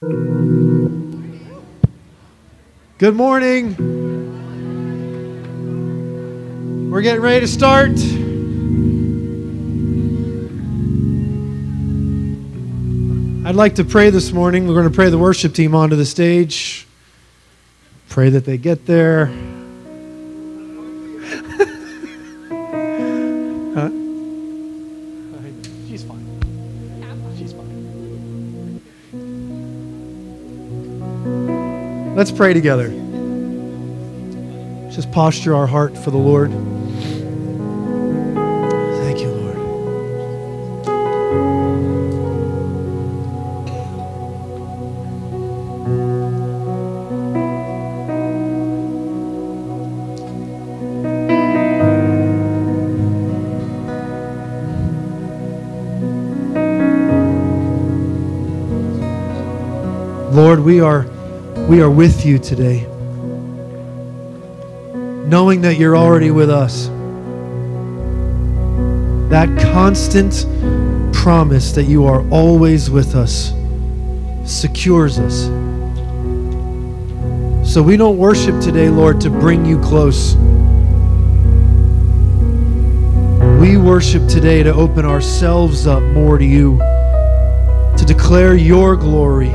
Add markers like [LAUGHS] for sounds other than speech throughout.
Good morning. We're getting ready to start. I'd like to pray this morning. We're going to pray the worship team onto the stage. Pray that they get there. Let's pray together. Just posture our heart for the Lord. Thank you, Lord. Lord, we are we are with you today. Knowing that you're already with us. That constant promise that you are always with us secures us. So we don't worship today, Lord, to bring you close. We worship today to open ourselves up more to you, to declare your glory,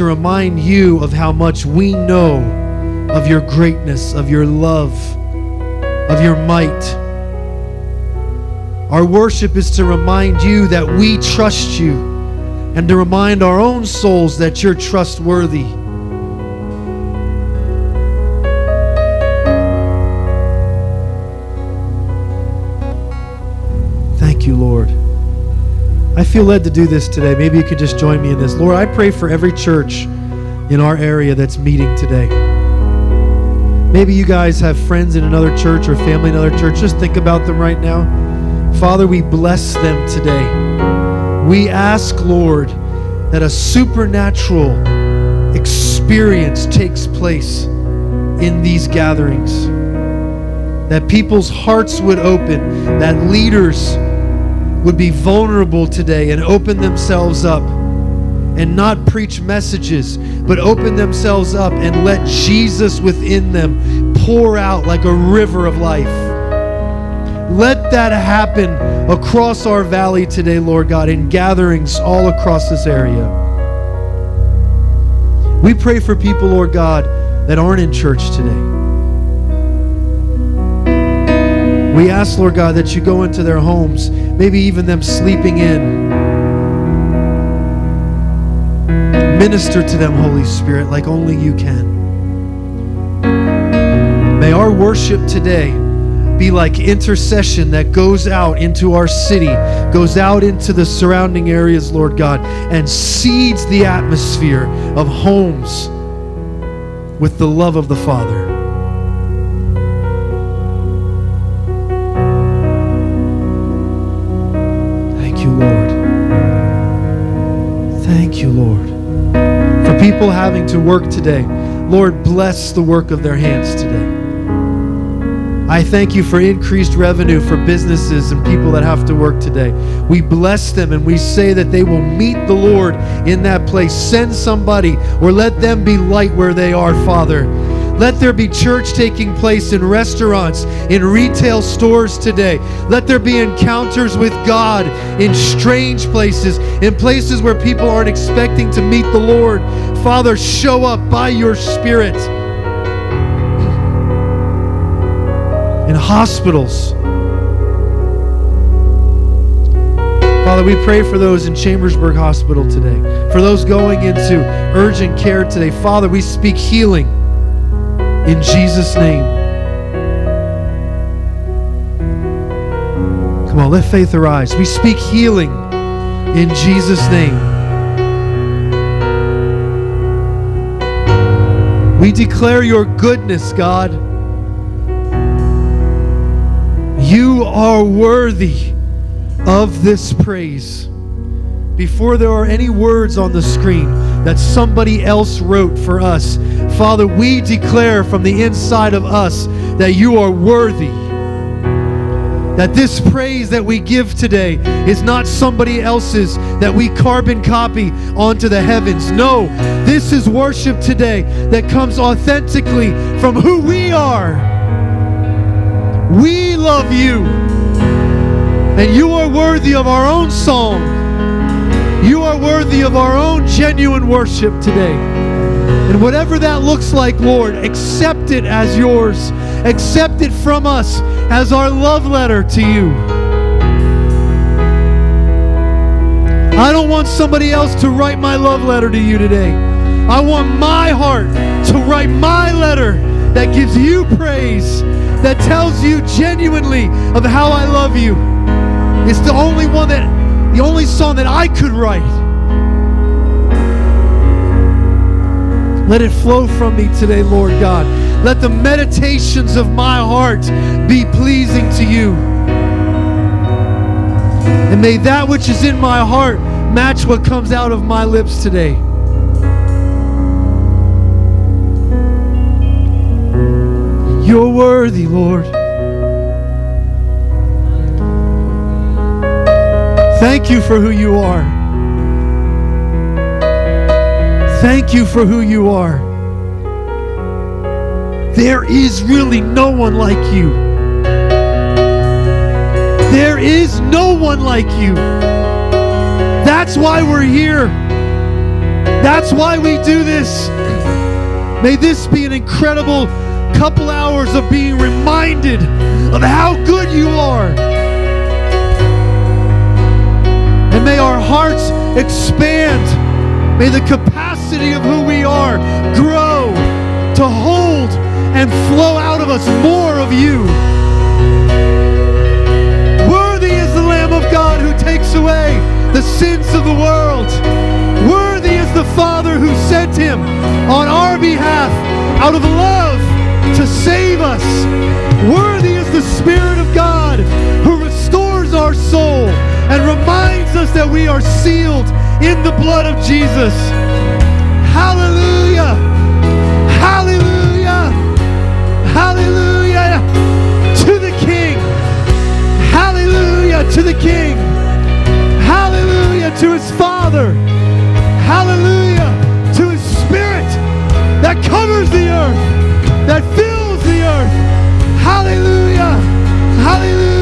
to remind you of how much we know of your greatness, of your love, of your might. Our worship is to remind you that we trust you and to remind our own souls that you're trustworthy. Thank you, Lord. I feel led to do this today. Maybe you could just join me in this. Lord, I pray for every church in our area that's meeting today. Maybe you guys have friends in another church or family in another church. Just think about them right now. Father, we bless them today. We ask, Lord, that a supernatural experience takes place in these gatherings. That people's hearts would open, that leaders would be vulnerable today and open themselves up and not preach messages, but open themselves up and let Jesus within them pour out like a river of life. Let that happen across our valley today, Lord God, in gatherings all across this area. We pray for people, Lord God, that aren't in church today. We ask, Lord God, that you go into their homes, maybe even them sleeping in. Minister to them, Holy Spirit, like only you can. May our worship today be like intercession that goes out into our city, goes out into the surrounding areas, Lord God, and seeds the atmosphere of homes with the love of the Father. You, Lord. For people having to work today, Lord, bless the work of their hands today. I thank you for increased revenue for businesses and people that have to work today. We bless them and we say that they will meet the Lord in that place. Send somebody or let them be light where they are, Father. Let there be church taking place in restaurants, in retail stores today. Let there be encounters with God in strange places, in places where people aren't expecting to meet the Lord. Father, show up by your Spirit. In hospitals. Father, we pray for those in Chambersburg Hospital today, for those going into urgent care today. Father, we speak healing in Jesus' name. Come on, let faith arise. We speak healing in Jesus' name. We declare your goodness, God. You are worthy of this praise. Before there are any words on the screen that somebody else wrote for us, Father, we declare from the inside of us that you are worthy. That this praise that we give today is not somebody else's that we carbon copy onto the heavens. No, this is worship today that comes authentically from who we are. We love you. And you are worthy of our own song. You are worthy of our own genuine worship today. And whatever that looks like, Lord, accept it as yours. Accept it from us as our love letter to you. I don't want somebody else to write my love letter to you today. I want my heart to write my letter that gives you praise, that tells you genuinely of how I love you. It's the only one that, the only song that I could write. Let it flow from me today, Lord God. Let the meditations of my heart be pleasing to you. And may that which is in my heart match what comes out of my lips today. You're worthy, Lord. Thank you for who you are. Thank you for who you are. There is really no one like you. There is no one like you. That's why we're here. That's why we do this. May this be an incredible couple hours of being reminded of how good you are. And may our hearts expand. May the capacity of who we are grow to hold and flow out of us more of you. Worthy is the Lamb of God who takes away the sins of the world. Worthy is the Father who sent him on our behalf out of love to save us. Worthy is the Spirit of God who restores our soul and reminds us that we are sealed in the blood of Jesus. Hallelujah! Hallelujah! Hallelujah to the King! Hallelujah to the King! Hallelujah to his Father! Hallelujah to his Spirit that covers the earth, that fills the earth. Hallelujah! Hallelujah!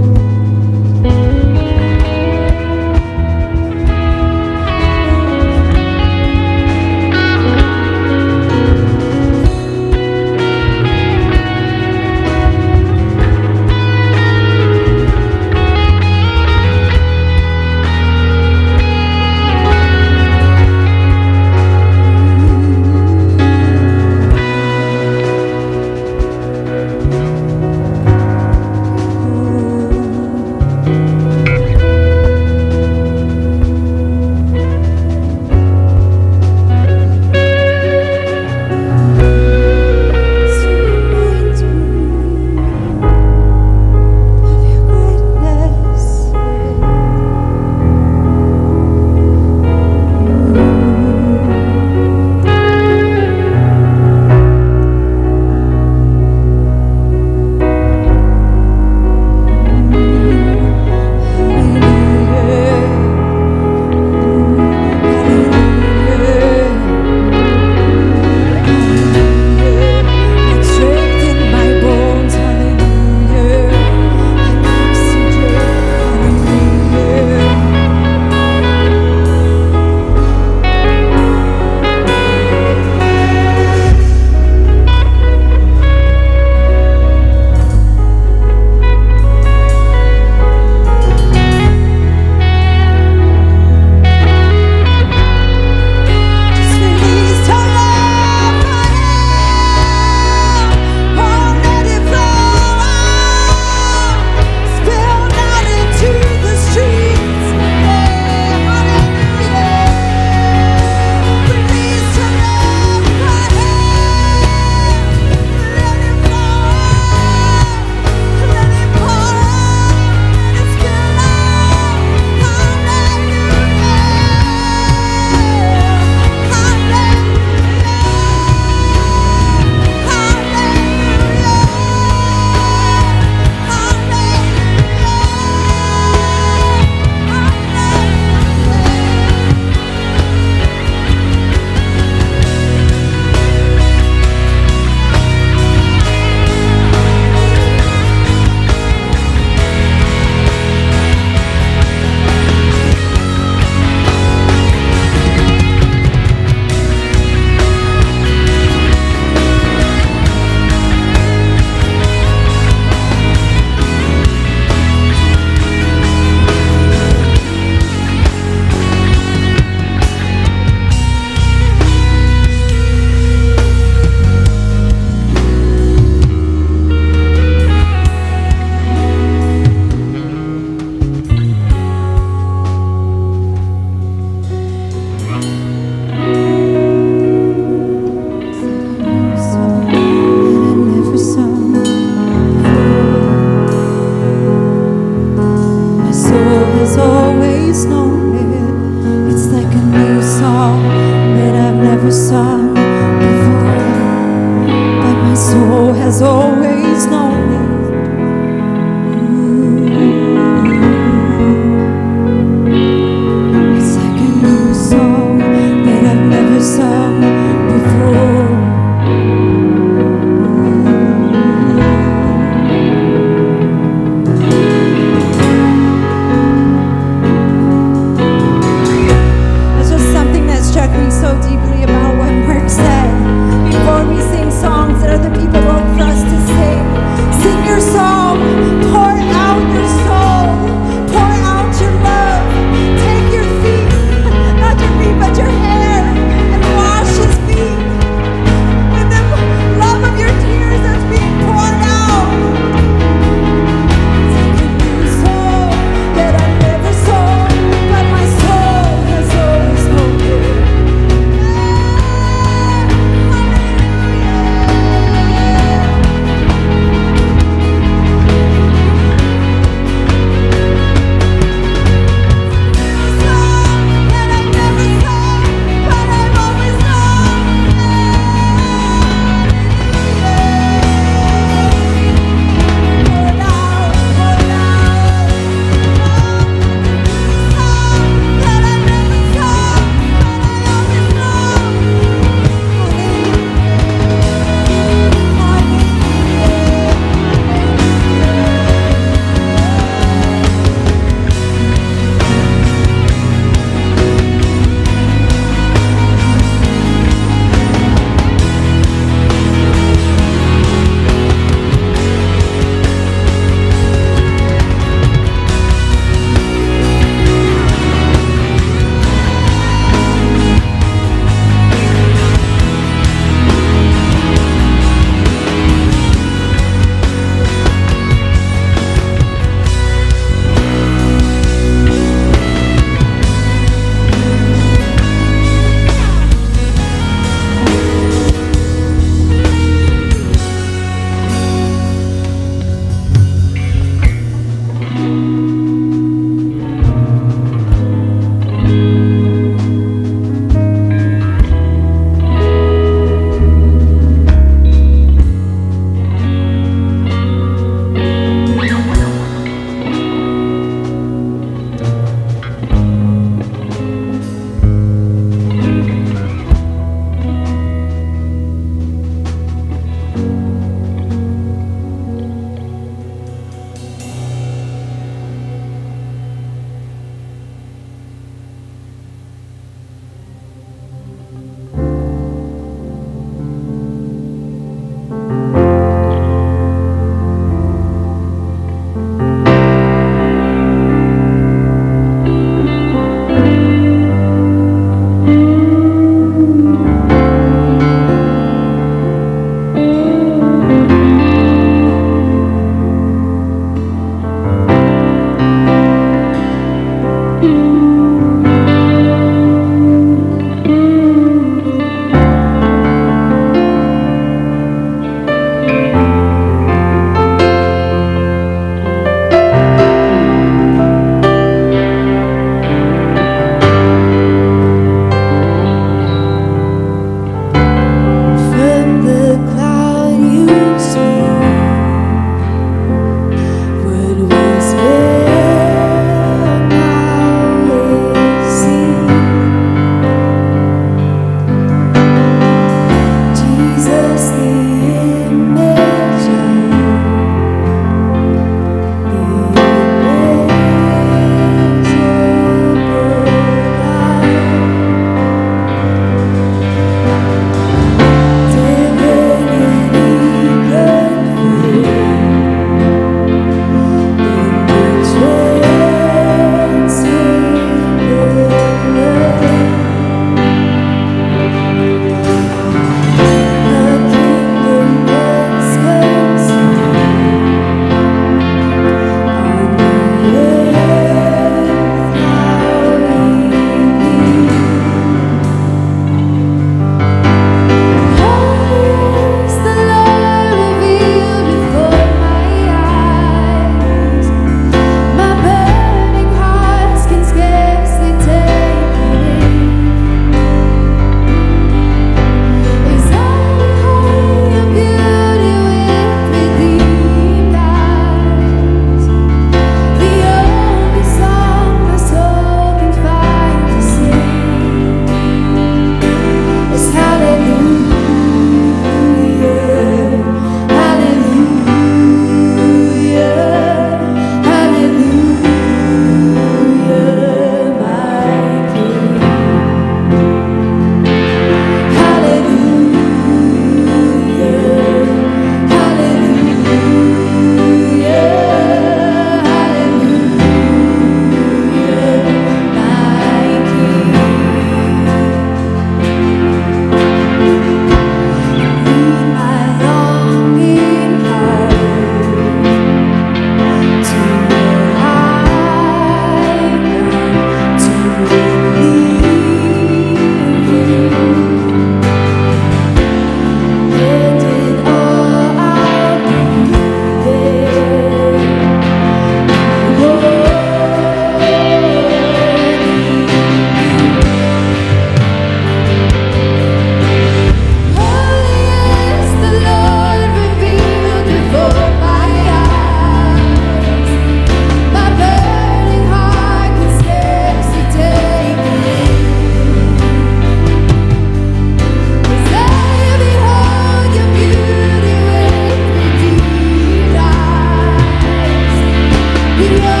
You. are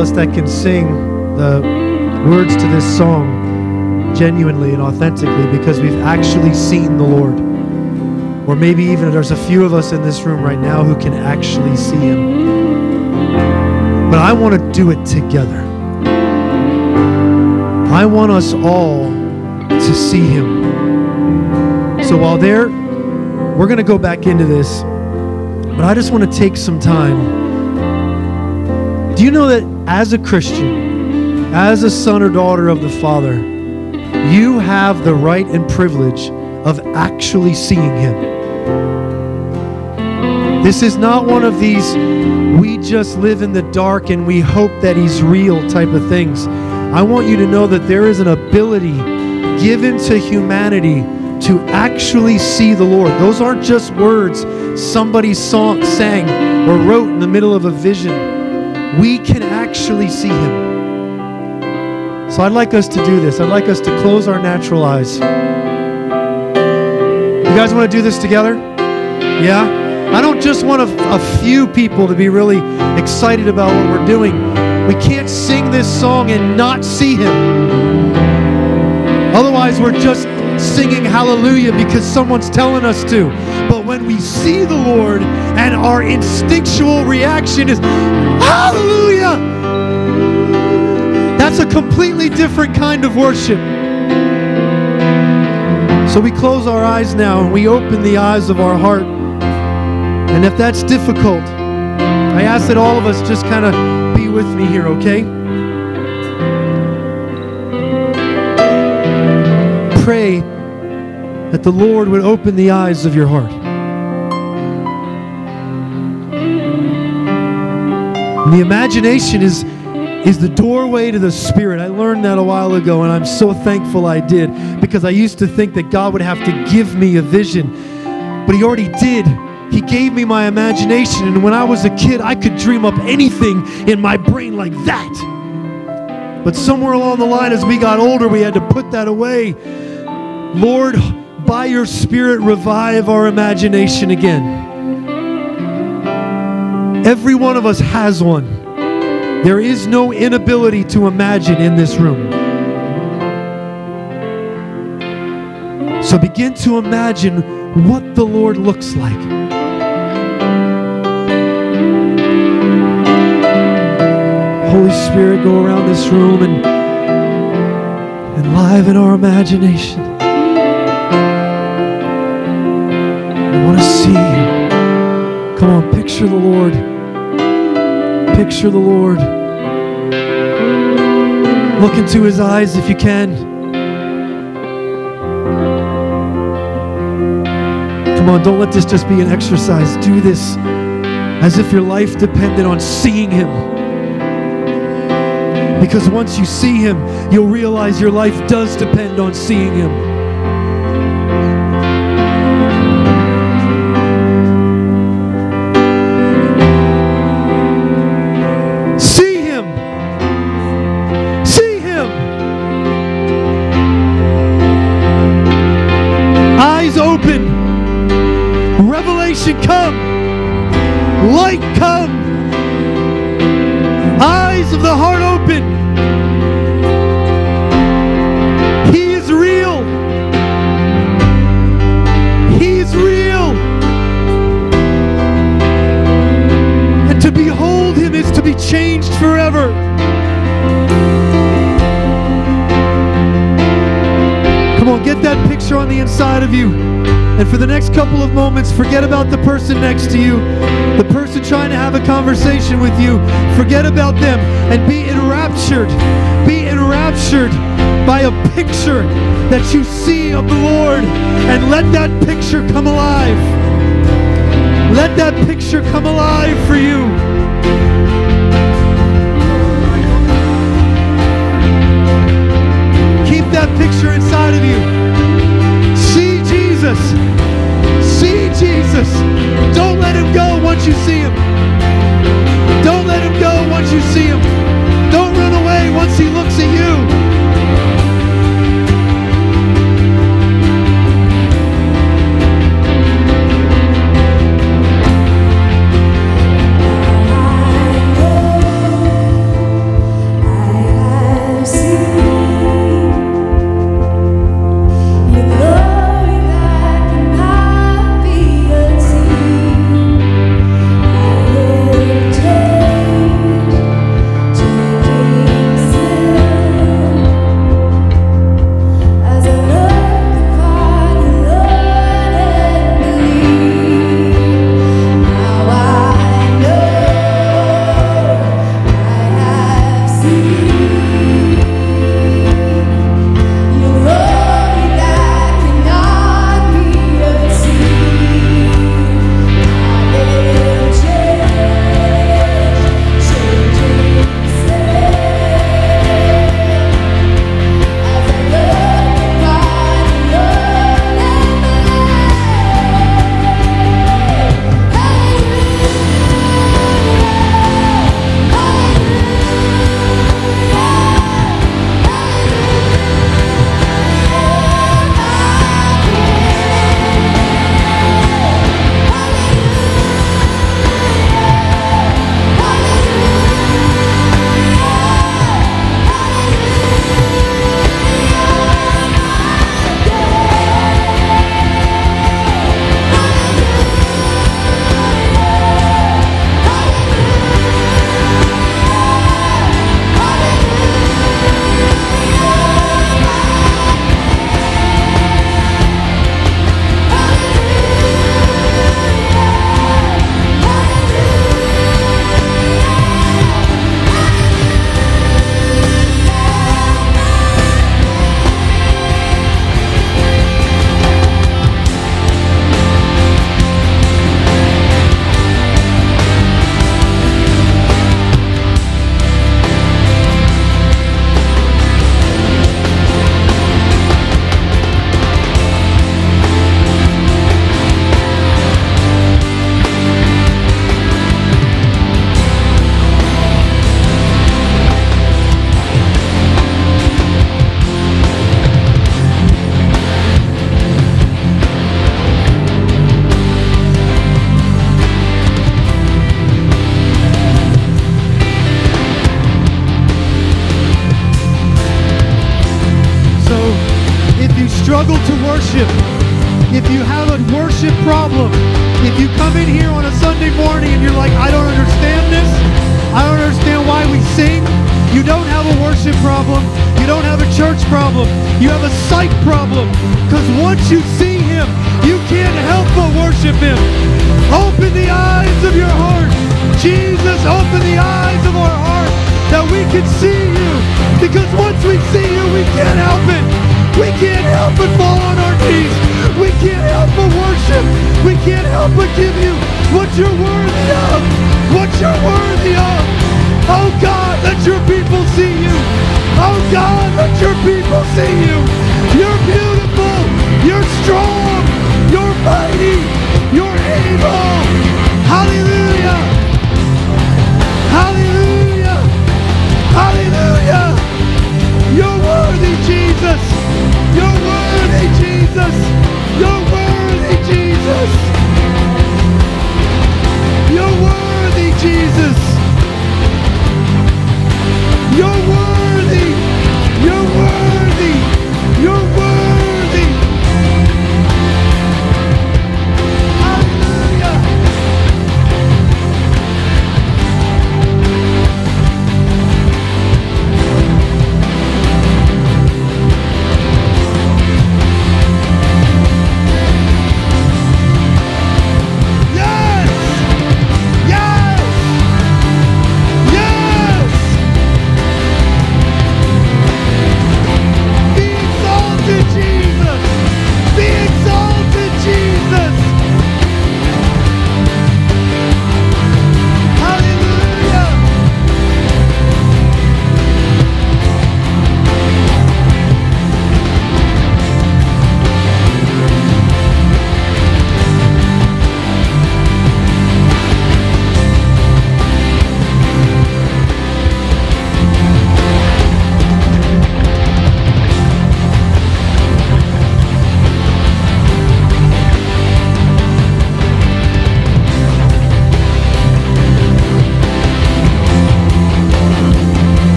us that can sing the words to this song genuinely and authentically because we've actually seen the Lord. Or maybe even there's a few of us in this room right now who can actually see Him. But I want to do it together. I want us all to see Him. So while there, we're going to go back into this, but I just want to take some time. Do you know that as a Christian, as a son or daughter of the Father, you have the right and privilege of actually seeing Him? This is not one of these we just live in the dark and we hope that He's real type of things. I want you to know that there is an ability given to humanity to actually see the Lord. Those aren't just words somebody sang or wrote in the middle of a vision. We can actually see Him. So I'd like us to do this. I'd like us to close our natural eyes. You guys want to do this together? Yeah? I don't just want a, a few people to be really excited about what we're doing. We can't sing this song and not see Him. Otherwise, we're just singing hallelujah because someone's telling us to. When we see the Lord and our instinctual reaction is hallelujah, that's a completely different kind of worship. So we close our eyes now and we open the eyes of our heart. And if that's difficult, I ask that all of us just kind of be with me here, okay? Pray that the Lord would open the eyes of your heart. And the imagination is, is the doorway to the Spirit. I learned that a while ago, and I'm so thankful I did because I used to think that God would have to give me a vision, but He already did. He gave me my imagination, and when I was a kid, I could dream up anything in my brain like that. But somewhere along the line, as we got older, we had to put that away. Lord, by your Spirit, revive our imagination again. Every one of us has one. There is no inability to imagine in this room. So begin to imagine what the Lord looks like. Holy Spirit, go around this room and enliven our imagination. I want to see you. Come on, picture the Lord. Picture the Lord. Look into his eyes if you can. Come on, don't let this just be an exercise. Do this as if your life depended on seeing him. Because once you see him, you'll realize your life does depend on seeing him. Forget about the person next to you, the person trying to have a conversation with you. Forget about them and be enraptured. Be enraptured by a picture that you see of the Lord and let that picture come alive. Let that picture come alive for you. Keep that picture inside of you. See Jesus. Jesus. Don't let him go once you see him. Don't let him go once you see him. Don't run away once he looks at you. can see you. Because once we see you, we can't help it. We can't help but fall on our knees. We can't help but worship. We can't help but give you what you're worthy of. What you're worthy of. Oh God, let your people see you. Oh God, let your people see you. Jesus.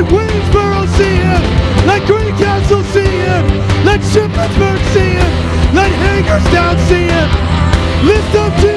Let Waynesboro see it. Let Greencastle see it. Let Shippensburg see it. Let Hagerstown see it. Lift up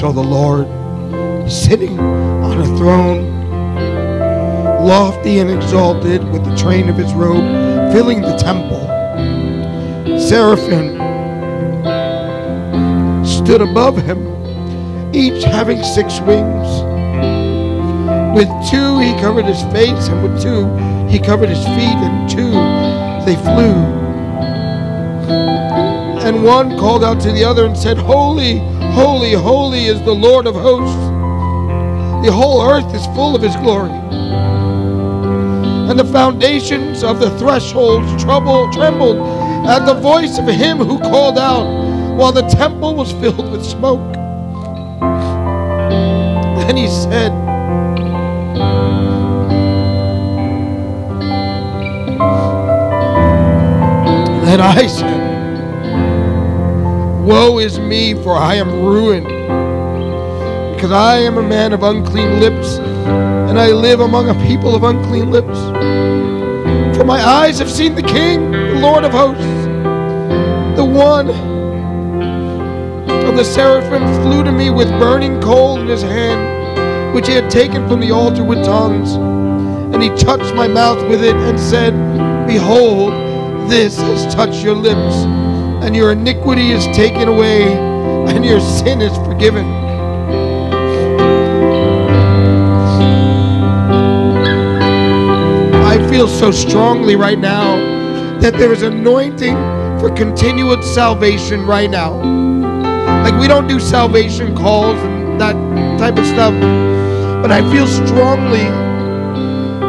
saw the Lord sitting on a throne, lofty and exalted, with the train of his robe filling the temple. Seraphim stood above him, each having six wings. With two he covered his face, and with two he covered his feet, and two they flew. And one called out to the other and said, Holy, holy, holy is the Lord of hosts. The whole earth is full of his glory. And the foundations of the thresholds trembled at the voice of him who called out, while the temple was filled with smoke. Then he said, Then I said, Woe is me, for I am ruined, because I am a man of unclean lips, and I live among a people of unclean lips. For my eyes have seen the King, the Lord of hosts. The one of the seraphim flew to me with burning coal in his hand, which he had taken from the altar with tongues. And he touched my mouth with it and said, Behold, this has touched your lips, and your iniquity is taken away, and your sin is forgiven. I feel so strongly right now that there is anointing for continued salvation right now. Like we don't do salvation calls and that type of stuff, but I feel strongly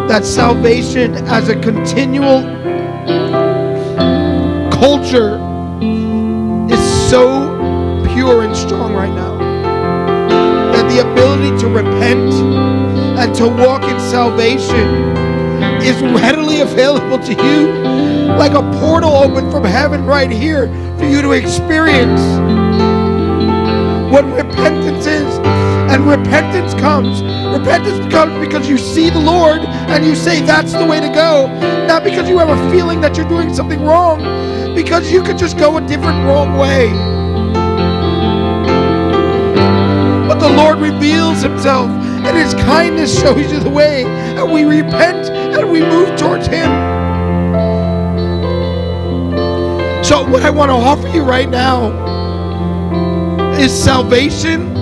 that salvation as a continual culture so pure and strong right now that the ability to repent and to walk in salvation is readily available to you like a portal open from heaven right here for you to experience what repentance is. And repentance comes. Repentance comes because you see the Lord and you say that's the way to go. Not because you have a feeling that you're doing something wrong, because you could just go a different wrong way. But the Lord reveals himself and his kindness shows you the way. And we repent and we move towards him. So, what I want to offer you right now is salvation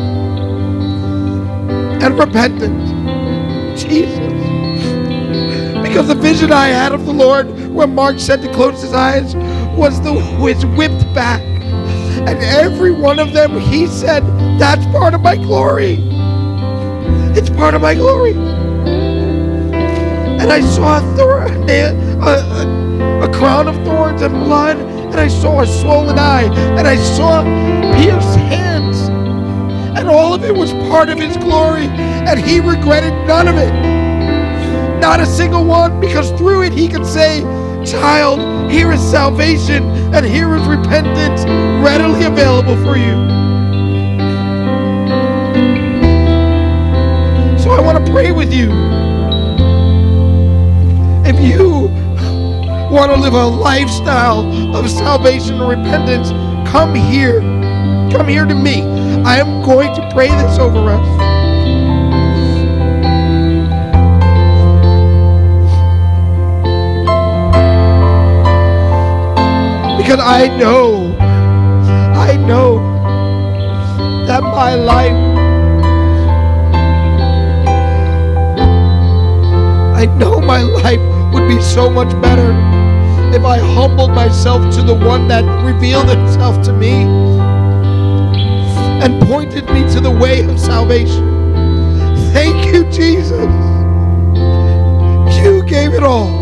and repentance. Jesus. Because the vision I had of the Lord when Mark said to close his eyes was the was whipped back. And every one of them, he said, that's part of my glory. It's part of my glory. And I saw a, a, a, a crown of thorns and blood, and I saw a swollen eye, and I saw pierced hands. And all of it was part of his glory, and he regretted none of it. Not a single one, because through it he could say, Child, here is salvation, and here is repentance readily available for you. So I want to pray with you. If you want to live a lifestyle of salvation and repentance, come here. Come here to me. I am going to pray this over us. Because I know, I know that my life, I know my life would be so much better if I humbled myself to the one that revealed himself to me and pointed me to the way of salvation. Thank you, Jesus. You gave it all.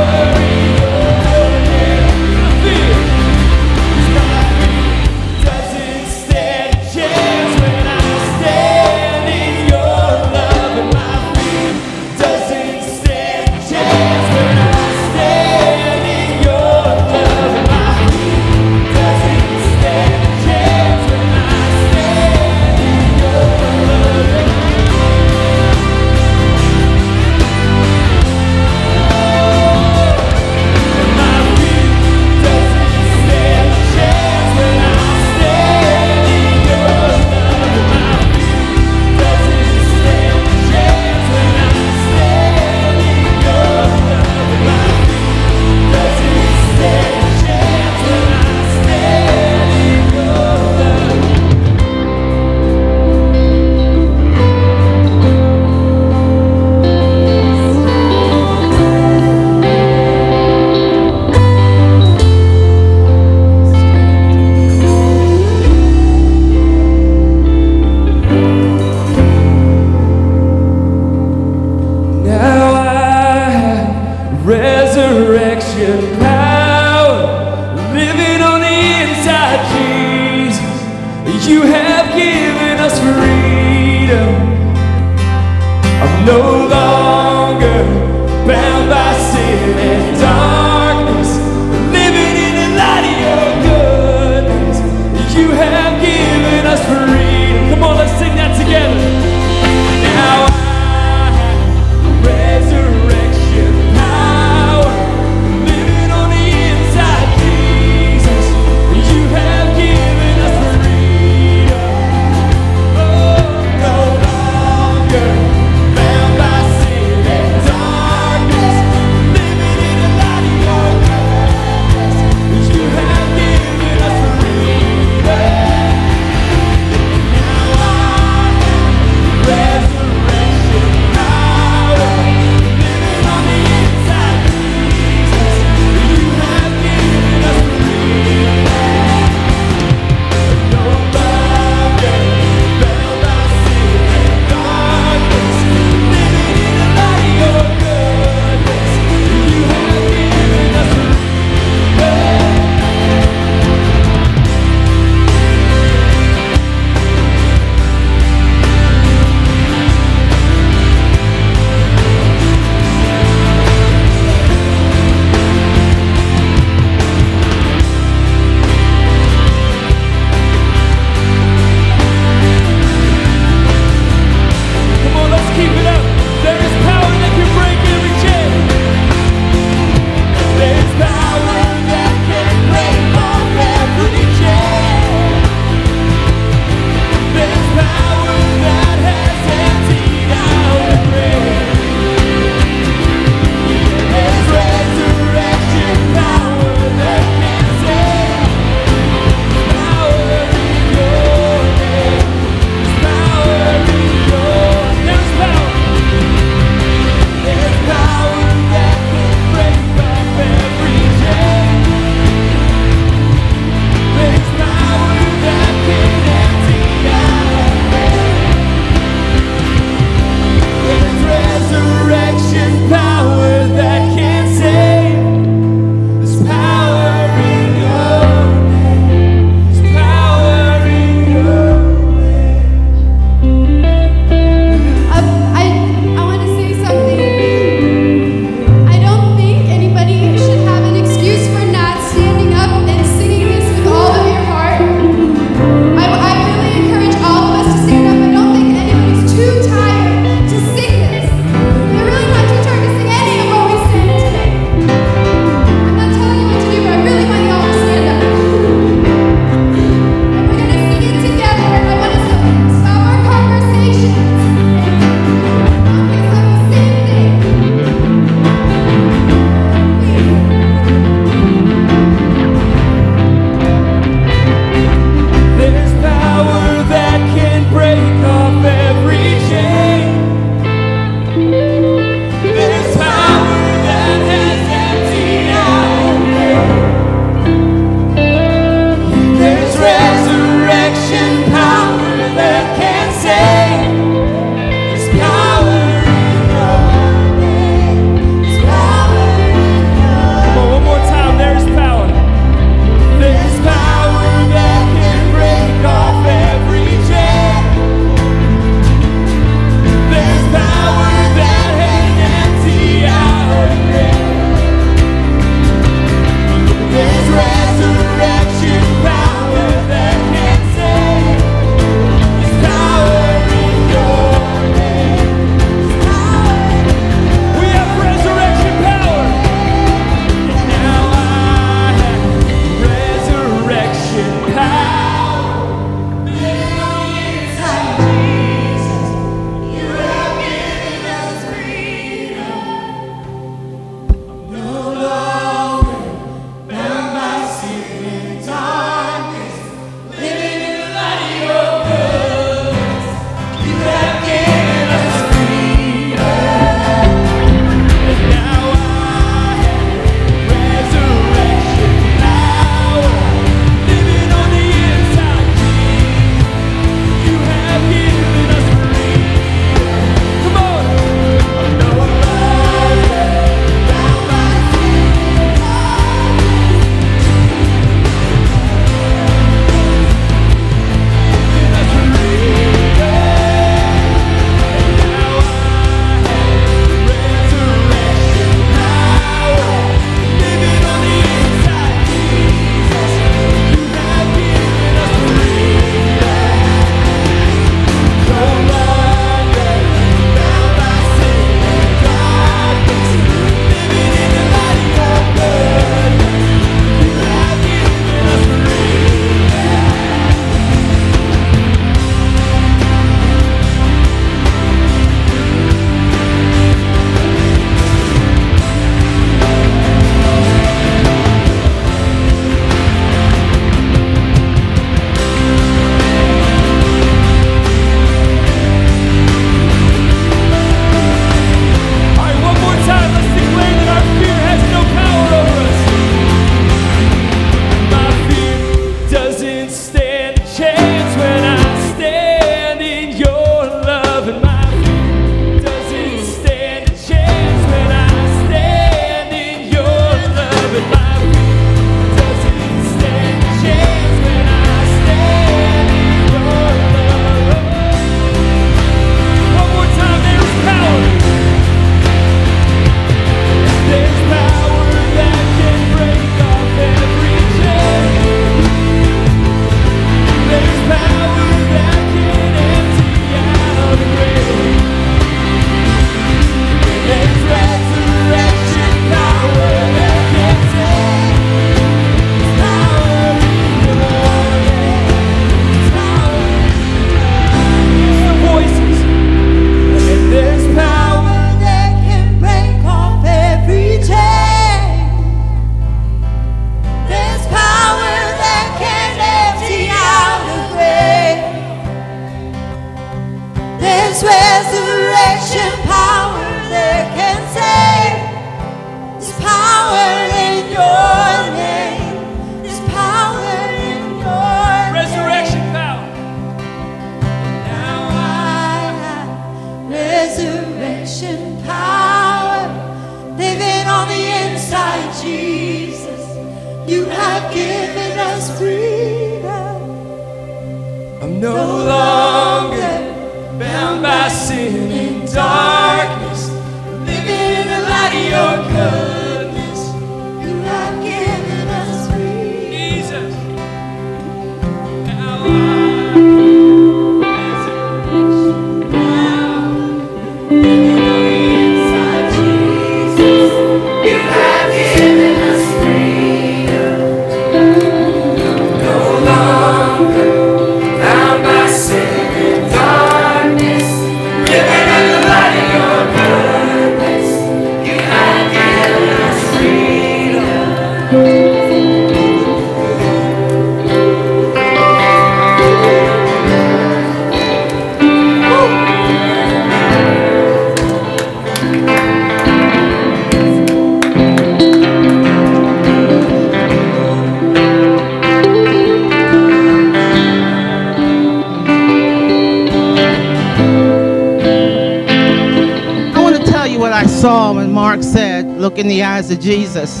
Eyes of Jesus.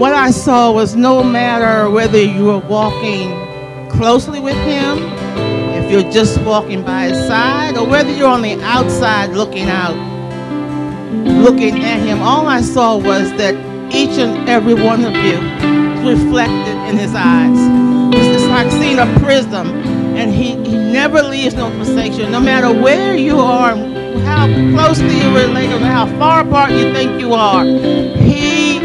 What I saw was no matter whether you were walking closely with him, if you're just walking by his side, or whether you're on the outside looking out, looking at him, all I saw was that each and every one of you reflected in his eyes. It's just like seeing a prism, and he, he never leaves no you, no matter where you are, how closely you relate, or how far apart you think you are. He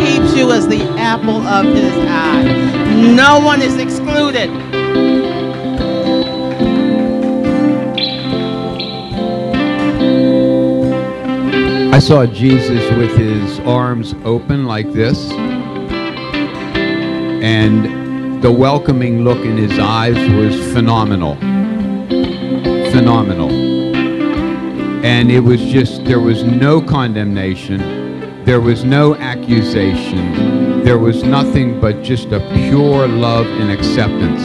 keeps you as the apple of his eye. No one is excluded. I saw Jesus with his arms open like this, and the welcoming look in his eyes was phenomenal. Phenomenal. And it was just, there was no condemnation, there was no accusation, there was nothing but just a pure love and acceptance.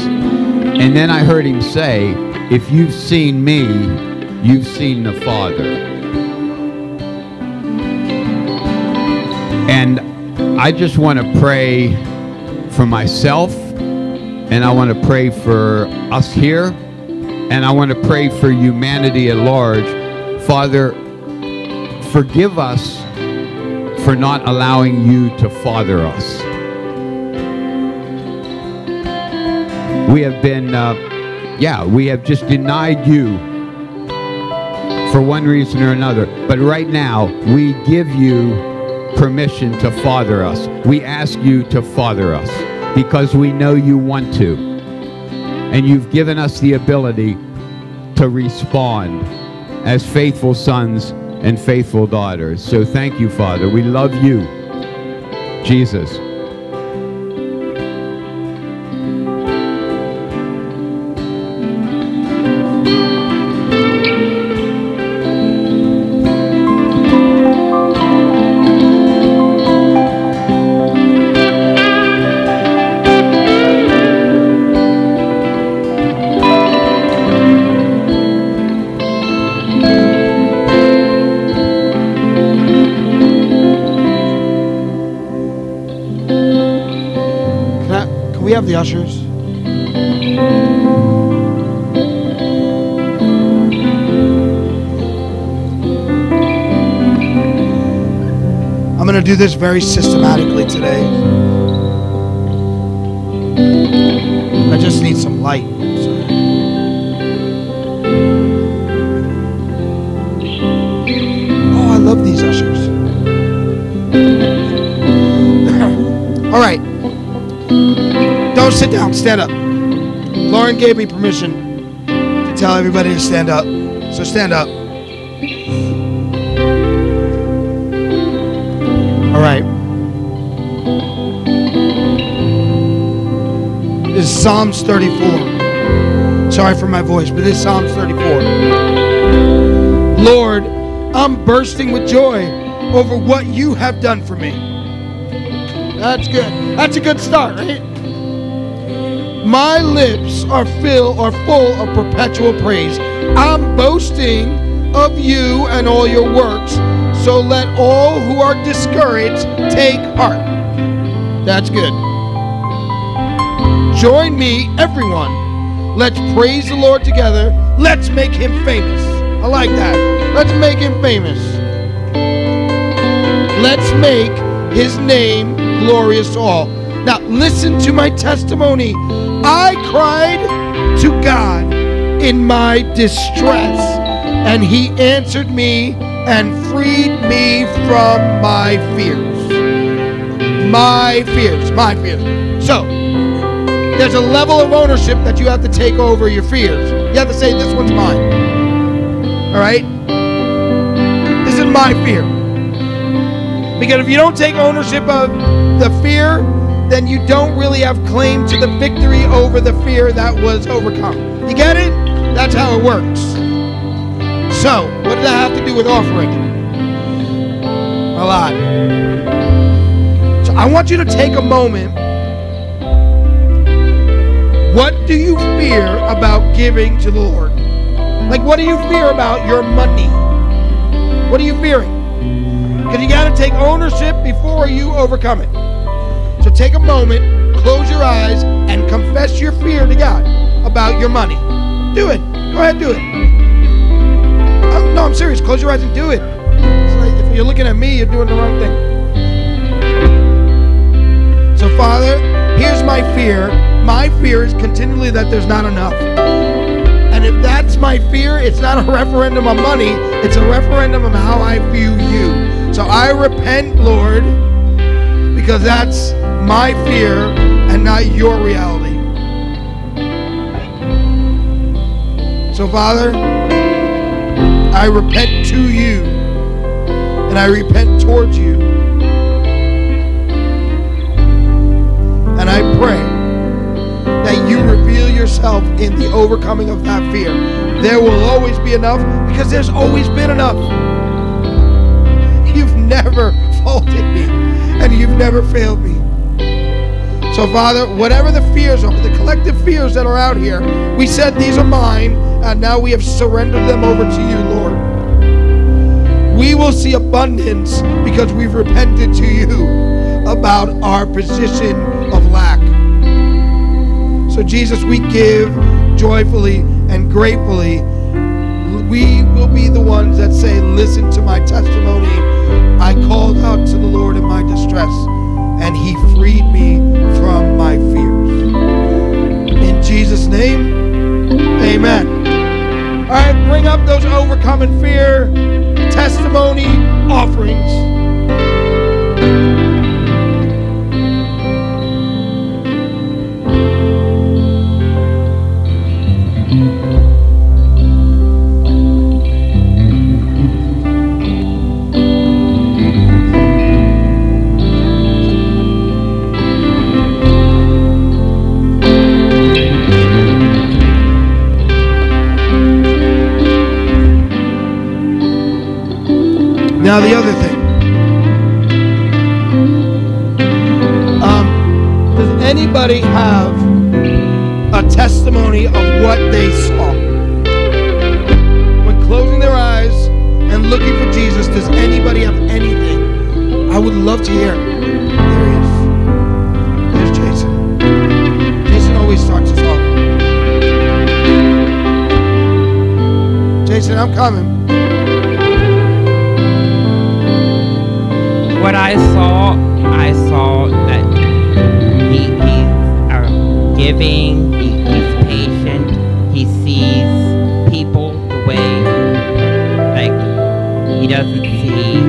And then I heard him say, If you've seen me, you've seen the Father. And I just want to pray for myself, and I want to pray for us here, and I want to pray for humanity at large. Father, forgive us for not allowing you to father us. We have been, uh, yeah, we have just denied you for one reason or another. But right now, we give you permission to father us. We ask you to father us because we know you want to. And you've given us the ability to respond as faithful sons and faithful daughters. So thank you, Father. We love you. Jesus. The ushers? I'm going to do this very systematically today. I just need some light. Oh, I love these ushers. Don't sit down. Stand up. Lauren gave me permission to tell everybody to stand up. So stand up. All right. This is Psalms 34. Sorry for my voice, but this is Psalms 34. Lord, I'm bursting with joy over what you have done for me. That's good. That's a good start, right? My lips are filled are full of perpetual praise. I'm boasting of you and all your works. So let all who are discouraged take heart. That's good. Join me, everyone. Let's praise the Lord together. Let's make him famous. I like that. Let's make him famous. Let's make his name glorious all. Now, listen to my testimony. I cried to God in my distress, and he answered me and freed me from my fears. My fears, my fears. So, there's a level of ownership that you have to take over your fears. You have to say, This one's mine. All right? This is my fear. Because if you don't take ownership of the fear, then you don't really have claim to the victory over the fear that was overcome. You get it? That's how it works. So, what does that have to do with offering? A lot. So, I want you to take a moment. What do you fear about giving to the Lord? Like, what do you fear about your money? What are you fearing? Because you got to take ownership before you overcome it. So take a moment, close your eyes, and confess your fear to God about your money. Do it. Go ahead, do it. I'm- no, I'm serious. Close your eyes and do it. Like if you're looking at me, you're doing the wrong thing. So, Father, here's my fear. My fear is continually that there's not enough. And if that's my fear, it's not a referendum on money, it's a referendum on how I view you. So I repent, Lord, because that's my fear and not your reality. So, Father, I repent to you and I repent towards you. And I pray that you reveal yourself in the overcoming of that fear. There will always be enough because there's always been enough. You've never [LAUGHS] faulted me and you've never failed me. So, Father, whatever the fears are, the collective fears that are out here, we said these are mine, and now we have surrendered them over to you, Lord. We will see abundance because we've repented to you about our position of lack. So, Jesus, we give joyfully and gratefully. We will be the ones that say, Listen to my testimony. I called out to the Lord in my distress, and He freed me from my fears. In Jesus' name, amen. All right, bring up those overcoming fear testimony offerings. Now, the other thing. Um, does anybody have a testimony of what they saw? When closing their eyes and looking for Jesus, does anybody have anything? I would love to hear. There he is. There's Jason. Jason always starts us off. Jason, I'm coming. What I saw, I saw that he, he's uh, giving, he, he's patient, he sees people the way, like, he doesn't see,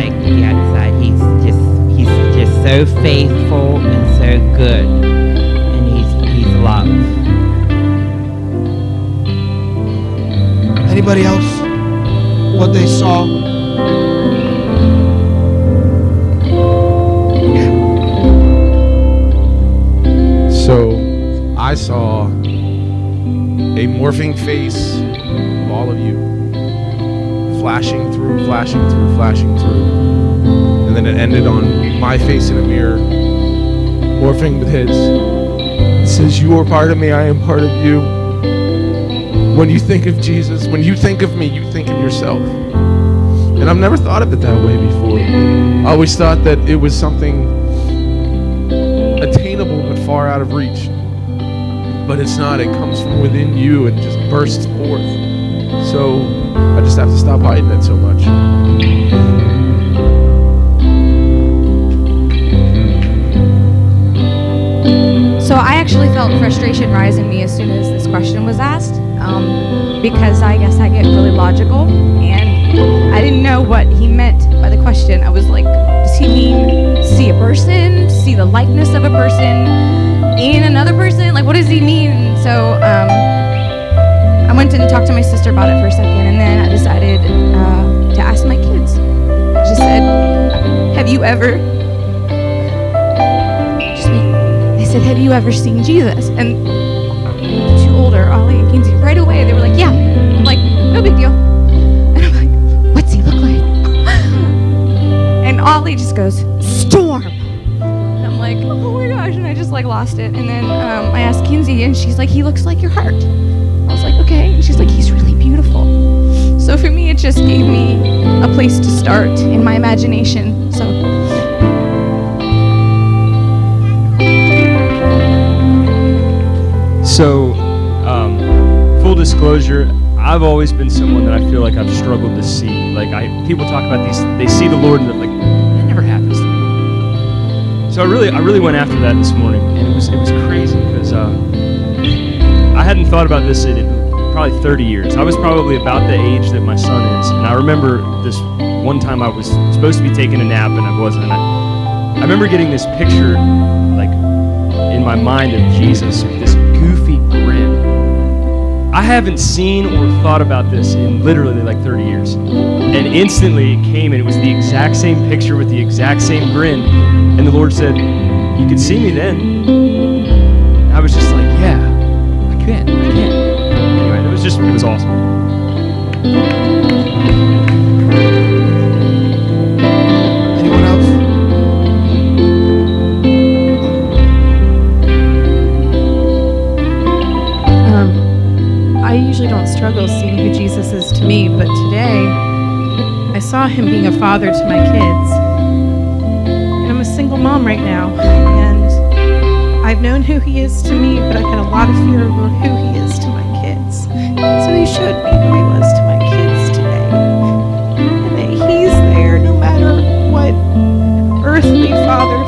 like, the outside. He's just, he's just so faithful and so good, and he's, he's love. Anybody else? What they saw? I saw a morphing face of all of you flashing through, flashing through, flashing through. And then it ended on my face in a mirror, morphing with his. It says, You are part of me, I am part of you. When you think of Jesus, when you think of me, you think of yourself. And I've never thought of it that way before. I always thought that it was something attainable but far out of reach. But it's not. It comes from within you and just bursts forth. So I just have to stop hiding it so much. So I actually felt frustration rise in me as soon as this question was asked, um, because I guess I get really logical, and I didn't know what he meant question. I was like, does he mean see a person, see the likeness of a person in another person? Like, what does he mean? So um, I went and talked to my sister about it for a second, and then I decided uh, to ask my kids. I just said, have you ever. They said, Have you ever seen Jesus? And the two older, Ollie and Kinsey, right away they were like, Yeah. I'm like, No big deal. Ollie just goes, Storm. And I'm like, Oh my gosh. And I just like lost it. And then um, I asked Kinsey, and she's like, He looks like your heart. I was like, Okay. And she's like, He's really beautiful. So for me, it just gave me a place to start in my imagination. So So, um, full disclosure, I've always been someone that I feel like I've struggled to see. Like, I people talk about these, they see the Lord, and they're like, So I really, I really went after that this morning, and it was, it was crazy because uh, I hadn't thought about this in probably 30 years. I was probably about the age that my son is, and I remember this one time I was supposed to be taking a nap, and I wasn't. And I, I remember getting this picture, like in my mind of Jesus with this goofy grin. I haven't seen or thought about this in literally like 30 years. And instantly it came and it was the exact same picture with the exact same grin. And the Lord said, You could see me then. And I was just like, Yeah, I can, I can. Anyway, it was just, it was awesome. Usually don't struggle seeing who Jesus is to me, but today I saw him being a father to my kids. And I'm a single mom right now, and I've known who he is to me, but I've had a lot of fear over who he is to my kids. So he showed me who he was to my kids today. And that he's there no matter what earthly father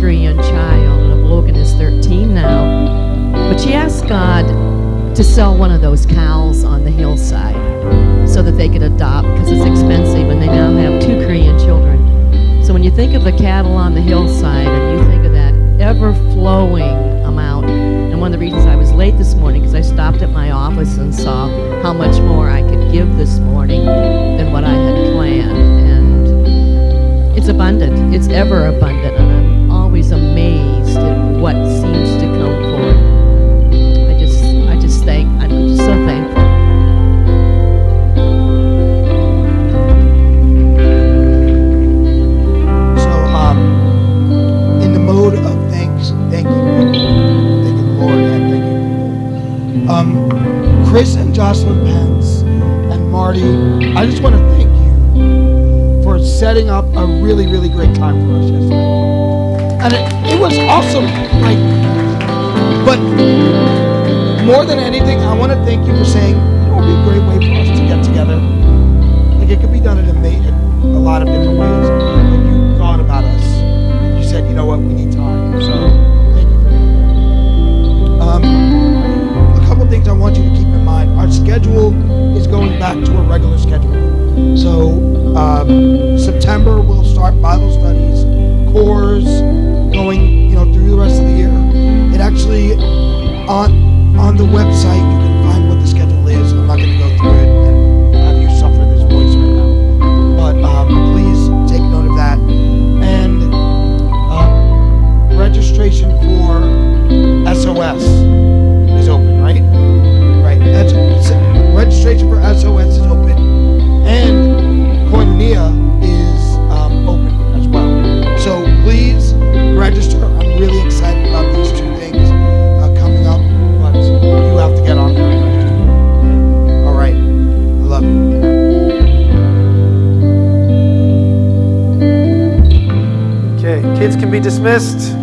Korean child. And Logan is 13 now. But she asked God to sell one of those cows on the hillside so that they could adopt because it's expensive and they now have two Korean children. So when you think of the cattle on the hillside and you think of that ever flowing amount, and one of the reasons I was late this morning because I stopped at my office and saw how much more I could give this morning than what I had planned. And it's abundant, it's ever abundant, what seems to come forth. I just, I just thank, I'm just so thankful. So, um, in the mode of thanks, thank you, thank you, Lord, and thank you. Um, Chris and Jocelyn Pence and Marty, I just want to thank you for setting up a really, really great time for us yesterday. And it was awesome. Like, but more than anything, I want to thank you for saying, it would be a great way for us to get together. Like, it could be done in a, a lot of different ways. But you thought about us. You said, you know what, we need time. So, thank you for that. Um, a couple things I want you to keep in mind. Our schedule is going back to a regular schedule. So, um, September we'll start Bible studies, cores, going, you know, through the rest of the year. It actually on on the website you can find what the schedule is. I'm not going to go through it and have you suffer this voice right now. But um, please take note of that. And um, registration for SOS is open, right? Right. That's registration for SOS is open, and kids can be dismissed.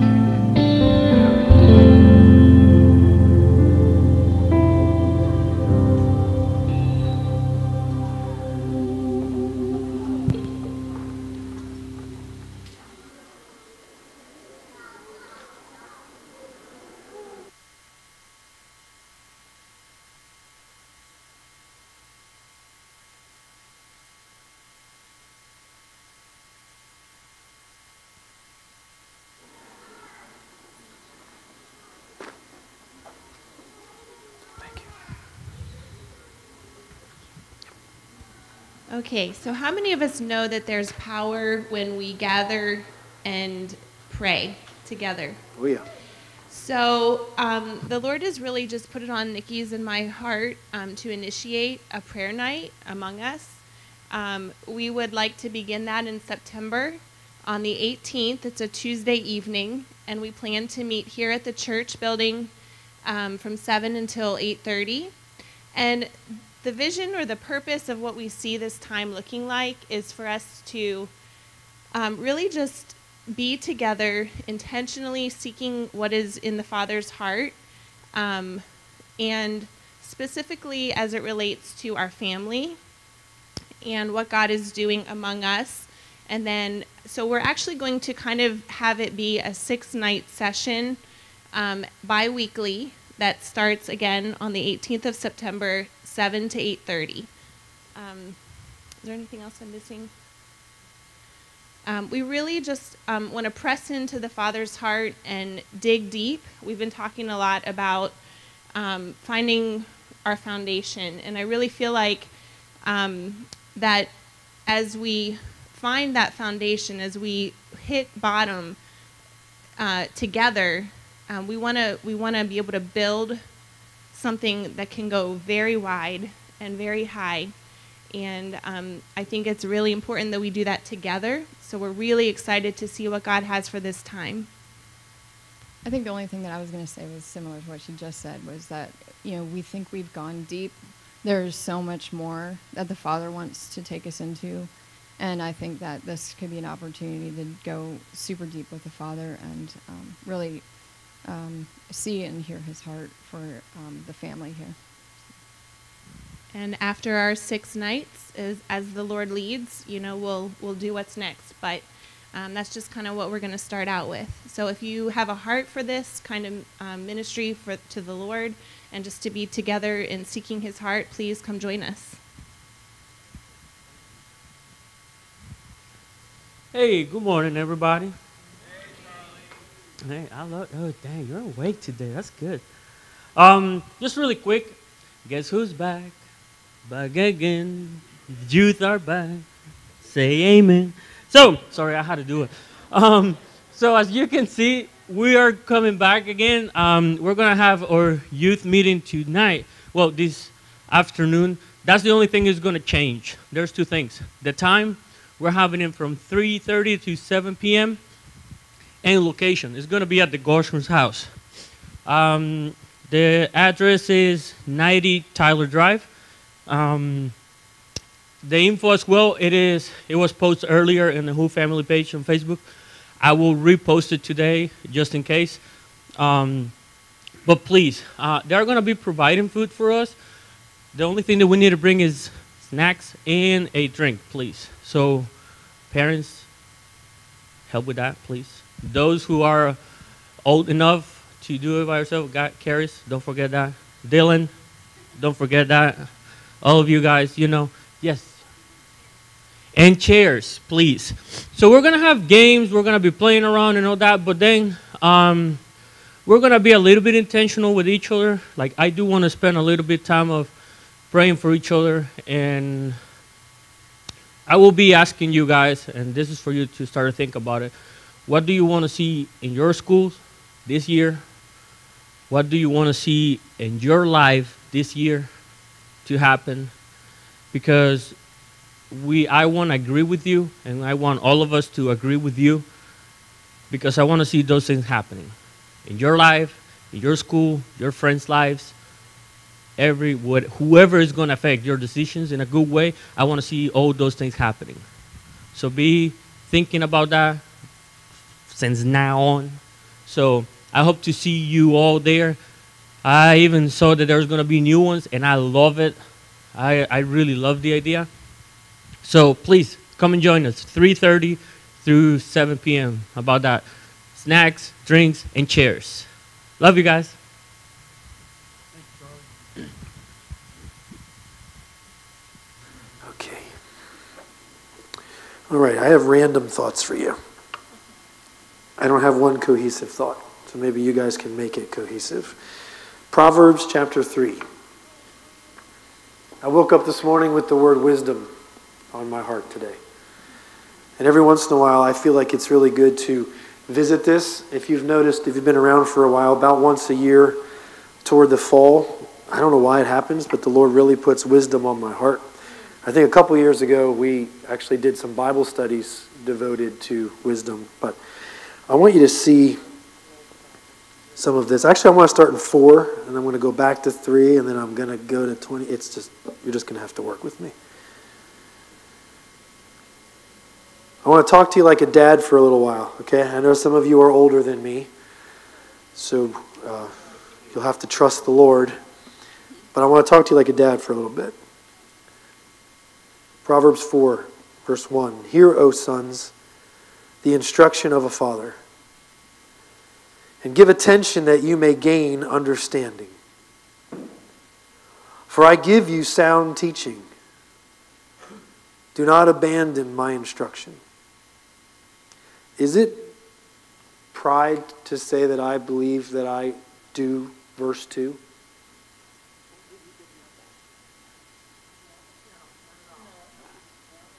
Okay, so how many of us know that there's power when we gather and pray together? Oh, yeah. So um, the Lord has really just put it on Nikki's and my heart um, to initiate a prayer night among us. Um, we would like to begin that in September on the 18th. It's a Tuesday evening, and we plan to meet here at the church building um, from 7 until 8:30. And the vision or the purpose of what we see this time looking like is for us to um, really just be together, intentionally seeking what is in the Father's heart, um, and specifically as it relates to our family and what God is doing among us. And then, so we're actually going to kind of have it be a six night session um, bi weekly that starts again on the 18th of September, 7 to 8.30. Um, is there anything else I'm missing? Um, we really just um, want to press into the Father's heart and dig deep. We've been talking a lot about um, finding our foundation, and I really feel like um, that as we find that foundation, as we hit bottom uh, together, um, we want to we want to be able to build something that can go very wide and very high. And um, I think it's really important that we do that together. So we're really excited to see what God has for this time. I think the only thing that I was going to say was similar to what she just said was that, you know, we think we've gone deep there's so much more that the Father wants to take us into. And I think that this could be an opportunity to go super deep with the Father and um, really um, see and hear His heart for um, the family here. And after our six nights, as, as the Lord leads, you know, we'll we'll do what's next. But um, that's just kind of what we're going to start out with. So if you have a heart for this kind of um, ministry for to the Lord and just to be together in seeking His heart, please come join us. Hey, good morning, everybody. Hey, I love. Oh, dang, you're awake today. That's good. Um, just really quick. Guess who's back? Back again. Youth are back. Say amen. So, sorry, I had to do it. Um, so as you can see, we are coming back again. Um, we're gonna have our youth meeting tonight. Well, this afternoon. That's the only thing is gonna change. There's two things. The time we're having it from 3:30 to 7 p.m. and location. It's gonna be at the Goshman's house. Um, the address is 90 Tyler Drive. Um, the info as well, it is it was posted earlier in the WHO Family page on Facebook. I will repost it today just in case. Um, but please, uh, they're gonna be providing food for us. The only thing that we need to bring is snacks and a drink, please. So, parents, help with that, please. Those who are old enough to do it by yourself, got carries, don't forget that. Dylan, don't forget that. All of you guys, you know, yes. And chairs, please. So we're gonna have games, we're gonna be playing around and all that, but then um, we're gonna be a little bit intentional with each other. Like I do want to spend a little bit time of praying for each other, and I will be asking you guys, and this is for you to start to think about it. What do you want to see in your schools this year? What do you want to see in your life this year to happen? Because we, I want to agree with you, and I want all of us to agree with you, because I want to see those things happening in your life, in your school, your friends' lives, every what, whoever is going to affect your decisions in a good way. I want to see all those things happening. So be thinking about that since now on. So I hope to see you all there. I even saw that there's going to be new ones, and I love it. I, I really love the idea. So please come and join us 3:30 through 7 p.m. About that, snacks, drinks, and chairs. Love you guys. Okay. All right, I have random thoughts for you. I don't have one cohesive thought, so maybe you guys can make it cohesive. Proverbs chapter 3. I woke up this morning with the word wisdom on my heart today. And every once in a while, I feel like it's really good to visit this. If you've noticed, if you've been around for a while, about once a year toward the fall, I don't know why it happens, but the Lord really puts wisdom on my heart. I think a couple years ago, we actually did some Bible studies devoted to wisdom. But I want you to see some of this. Actually, I want to start in four, and I'm going to go back to three, and then I'm going to go to 20. It's just, you're just going to have to work with me. I want to talk to you like a dad for a little while, okay? I know some of you are older than me, so uh, you'll have to trust the Lord. But I want to talk to you like a dad for a little bit. Proverbs 4, verse 1 Hear, O sons, the instruction of a father, and give attention that you may gain understanding. For I give you sound teaching. Do not abandon my instruction. Is it pride to say that I believe that I do verse 2?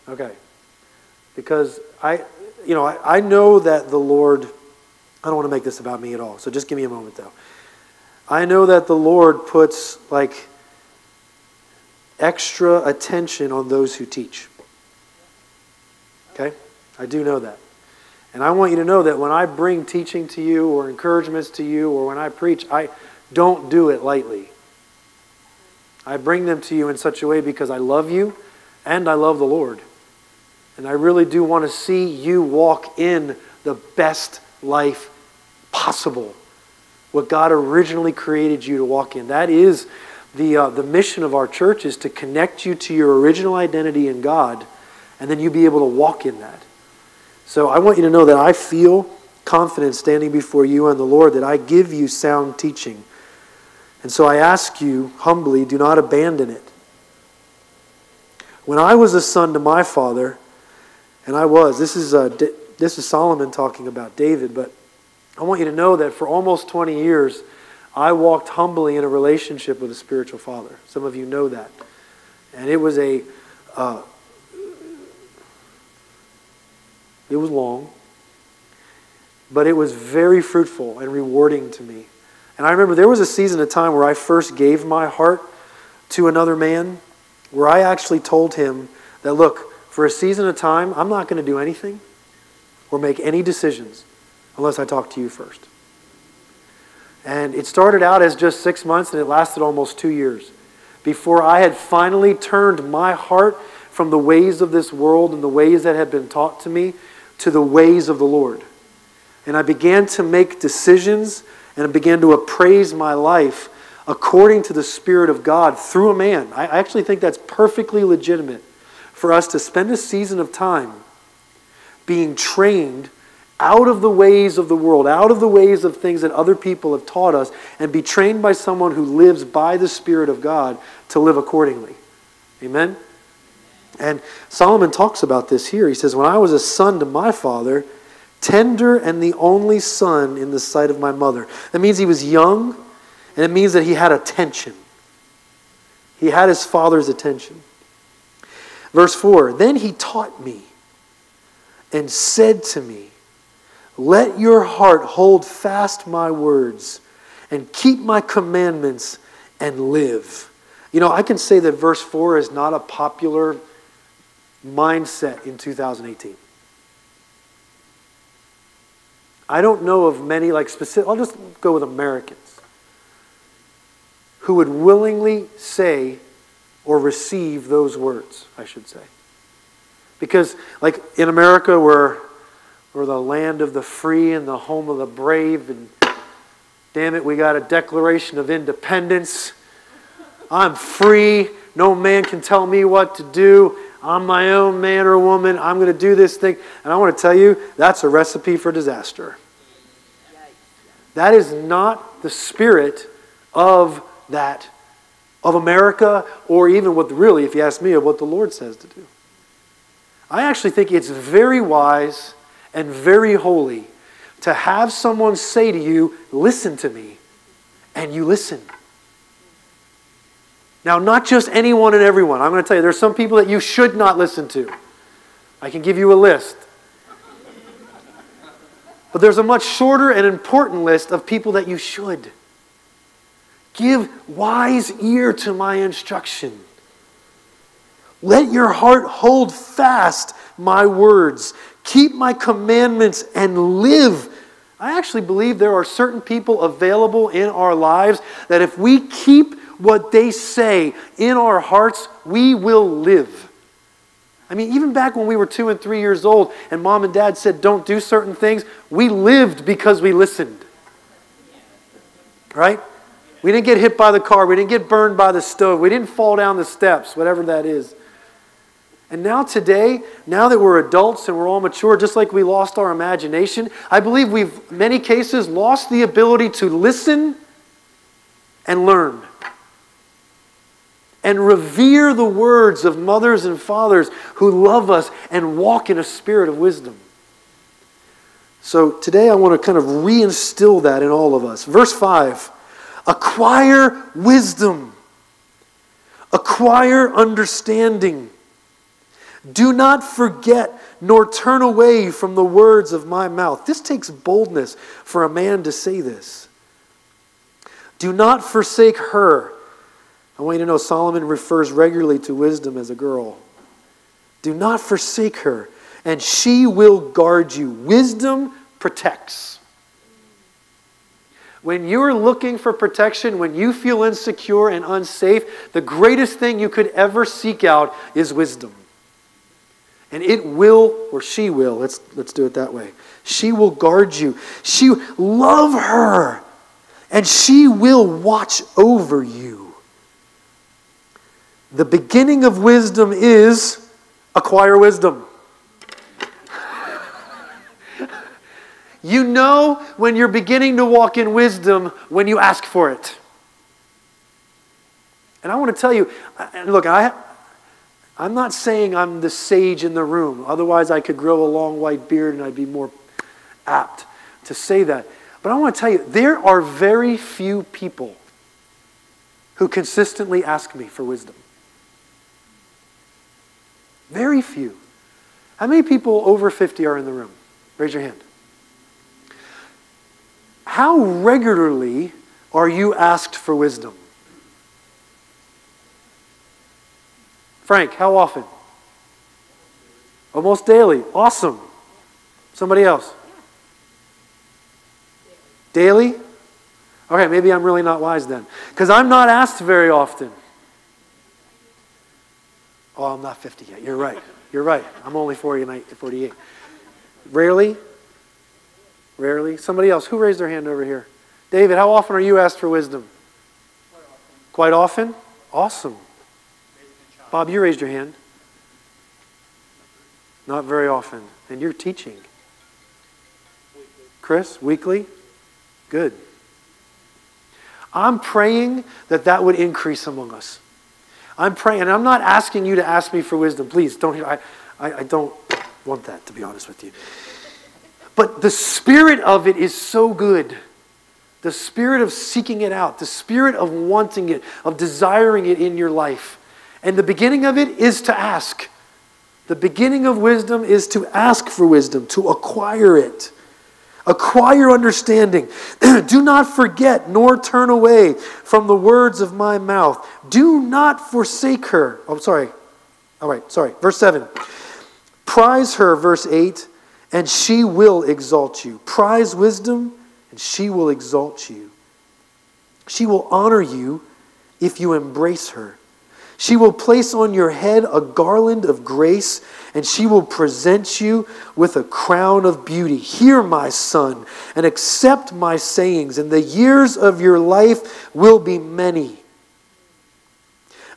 Okay. Because I, you know, I, I know that the Lord, I don't want to make this about me at all, so just give me a moment though. I know that the Lord puts like extra attention on those who teach. Okay? I do know that. And I want you to know that when I bring teaching to you or encouragements to you or when I preach, I don't do it lightly. I bring them to you in such a way because I love you and I love the Lord. And I really do want to see you walk in the best life possible. What God originally created you to walk in. That is the, uh, the mission of our church is to connect you to your original identity in God and then you be able to walk in that. So I want you to know that I feel confident standing before you and the Lord that I give you sound teaching. And so I ask you humbly, do not abandon it. When I was a son to my father, and I was, this is, uh, this is Solomon talking about David, but I want you to know that for almost 20 years, I walked humbly in a relationship with a spiritual father. Some of you know that. And it was a, uh, it was long, but it was very fruitful and rewarding to me. And I remember there was a season of time where I first gave my heart to another man, where I actually told him that, look, for a season of time, I'm not going to do anything or make any decisions unless I talk to you first. And it started out as just six months and it lasted almost two years before I had finally turned my heart from the ways of this world and the ways that had been taught to me to the ways of the Lord. And I began to make decisions and I began to appraise my life according to the Spirit of God through a man. I actually think that's perfectly legitimate for us to spend a season of time being trained out of the ways of the world, out of the ways of things that other people have taught us, and be trained by someone who lives by the Spirit of God to live accordingly. Amen? And Solomon talks about this here. He says, When I was a son to my father, tender and the only son in the sight of my mother. That means he was young, and it means that he had attention. He had his father's attention. Verse 4 Then he taught me and said to me, Let your heart hold fast my words and keep my commandments and live. You know, I can say that verse 4 is not a popular mindset in 2018. I don't know of many, like specific, I'll just go with Americans, who would willingly say or receive those words, I should say. Because, like in America, we're, we're the land of the free and the home of the brave, and damn it, we got a Declaration of Independence. I'm free. No man can tell me what to do. I'm my own man or woman. I'm going to do this thing. And I want to tell you, that's a recipe for disaster. That is not the spirit of that, of America, or even what really, if you ask me, of what the Lord says to do. I actually think it's very wise and very holy to have someone say to you, Listen to me, and you listen. Now, not just anyone and everyone. I'm going to tell you, there's some people that you should not listen to. I can give you a list. But there's a much shorter and important list of people that you should. Give wise ear to my instruction. Let your heart hold fast my words. Keep my commandments and live. I actually believe there are certain people available in our lives that if we keep what they say in our hearts, we will live. I mean, even back when we were two and three years old and mom and dad said, don't do certain things, we lived because we listened. Right? We didn't get hit by the car. We didn't get burned by the stove. We didn't fall down the steps, whatever that is. And now, today, now that we're adults and we're all mature, just like we lost our imagination, I believe we've, many cases, lost the ability to listen and learn and revere the words of mothers and fathers who love us and walk in a spirit of wisdom. So today I want to kind of reinstill that in all of us. Verse 5 acquire wisdom, acquire understanding. Do not forget nor turn away from the words of my mouth. This takes boldness for a man to say this. Do not forsake her I want you to know Solomon refers regularly to wisdom as a girl. Do not forsake her, and she will guard you. Wisdom protects. When you're looking for protection, when you feel insecure and unsafe, the greatest thing you could ever seek out is wisdom. And it will, or she will, let's, let's do it that way. She will guard you. She love her, and she will watch over you. The beginning of wisdom is acquire wisdom. You know when you're beginning to walk in wisdom when you ask for it. And I want to tell you, look, I, I'm not saying I'm the sage in the room. Otherwise, I could grow a long white beard and I'd be more apt to say that. But I want to tell you, there are very few people who consistently ask me for wisdom. Very few. How many people over 50 are in the room? Raise your hand. How regularly are you asked for wisdom? Frank, how often? Almost daily. Awesome. Somebody else? Daily? Okay, maybe I'm really not wise then. Because I'm not asked very often. Oh, I'm not 50 yet. You're right. You're right. I'm only 49, 48. Rarely? Rarely. Somebody else. Who raised their hand over here? David, how often are you asked for wisdom? Quite often. Quite often? Awesome. Bob, you raised your hand. Not very often. And you're teaching. Chris, weekly? Good. I'm praying that that would increase among us. I'm praying, and I'm not asking you to ask me for wisdom. Please don't. I, I, I don't want that, to be honest with you. But the spirit of it is so good. The spirit of seeking it out, the spirit of wanting it, of desiring it in your life. And the beginning of it is to ask. The beginning of wisdom is to ask for wisdom, to acquire it. Acquire understanding. [CLEARS THROAT] Do not forget nor turn away from the words of my mouth. Do not forsake her. Oh, sorry. All right, sorry. Verse 7. Prize her, verse 8 and she will exalt you. Prize wisdom, and she will exalt you. She will honor you if you embrace her. She will place on your head a garland of grace, and she will present you with a crown of beauty. Hear, my son, and accept my sayings, and the years of your life will be many.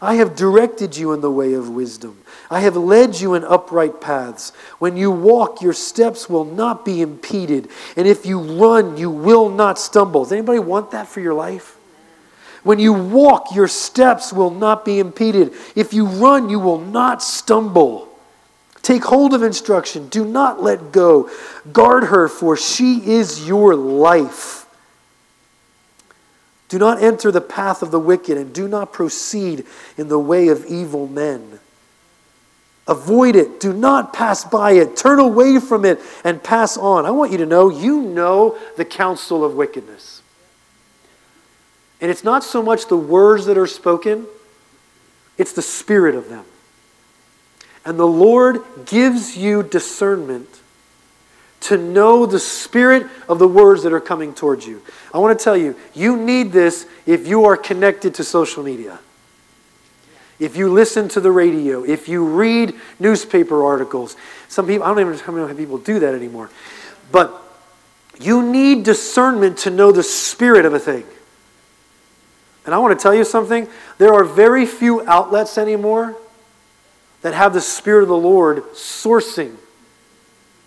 I have directed you in the way of wisdom. I have led you in upright paths. When you walk, your steps will not be impeded. And if you run, you will not stumble. Does anybody want that for your life? When you walk, your steps will not be impeded. If you run, you will not stumble. Take hold of instruction. Do not let go. Guard her, for she is your life. Do not enter the path of the wicked, and do not proceed in the way of evil men. Avoid it. Do not pass by it. Turn away from it and pass on. I want you to know you know the counsel of wickedness. And it's not so much the words that are spoken, it's the spirit of them. And the Lord gives you discernment to know the spirit of the words that are coming towards you. I want to tell you, you need this if you are connected to social media if you listen to the radio, if you read newspaper articles, some people, I don't even know how many people do that anymore, but you need discernment to know the spirit of a thing. And I want to tell you something there are very few outlets anymore that have the Spirit of the Lord sourcing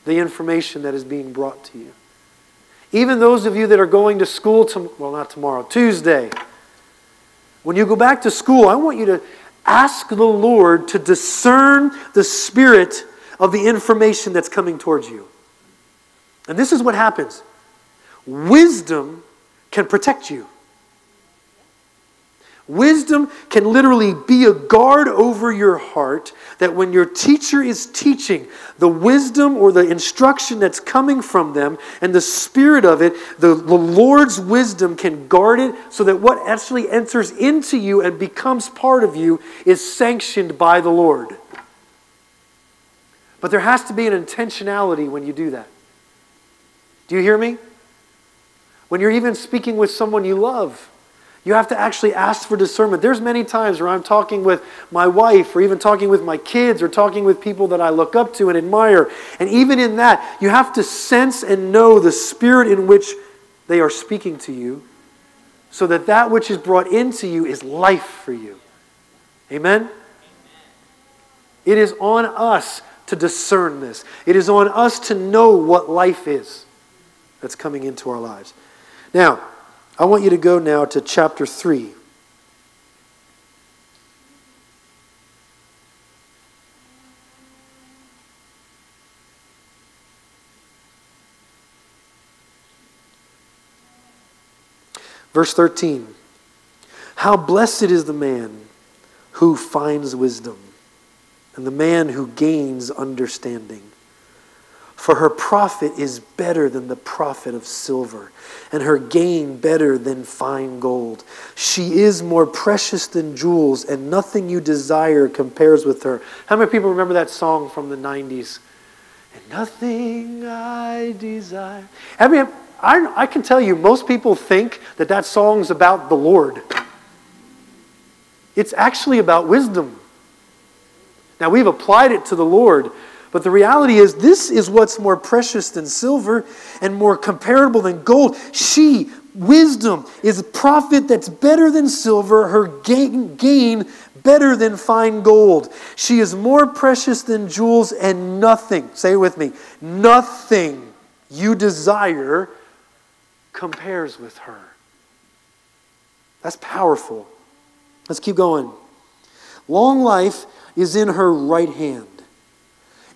the information that is being brought to you. Even those of you that are going to school, to, well, not tomorrow, Tuesday, when you go back to school, I want you to ask the Lord to discern the spirit of the information that's coming towards you. And this is what happens wisdom can protect you. Wisdom can literally be a guard over your heart that when your teacher is teaching, the wisdom or the instruction that's coming from them and the spirit of it, the, the Lord's wisdom can guard it so that what actually enters into you and becomes part of you is sanctioned by the Lord. But there has to be an intentionality when you do that. Do you hear me? When you're even speaking with someone you love, you have to actually ask for discernment. There's many times where I'm talking with my wife or even talking with my kids or talking with people that I look up to and admire. And even in that, you have to sense and know the spirit in which they are speaking to you so that that which is brought into you is life for you. Amen? It is on us to discern this. It is on us to know what life is that's coming into our lives. Now, I want you to go now to chapter 3. Verse 13 How blessed is the man who finds wisdom, and the man who gains understanding. For her profit is better than the profit of silver, and her gain better than fine gold. She is more precious than jewels, and nothing you desire compares with her. How many people remember that song from the 90s? And nothing I desire. I mean, I, I can tell you, most people think that that song's about the Lord. It's actually about wisdom. Now, we've applied it to the Lord, but the reality is, this is what's more precious than silver and more comparable than gold. She, wisdom, is a profit that's better than silver, her gain, gain better than fine gold. She is more precious than jewels, and nothing, say it with me, nothing you desire compares with her. That's powerful. Let's keep going. Long life is in her right hand,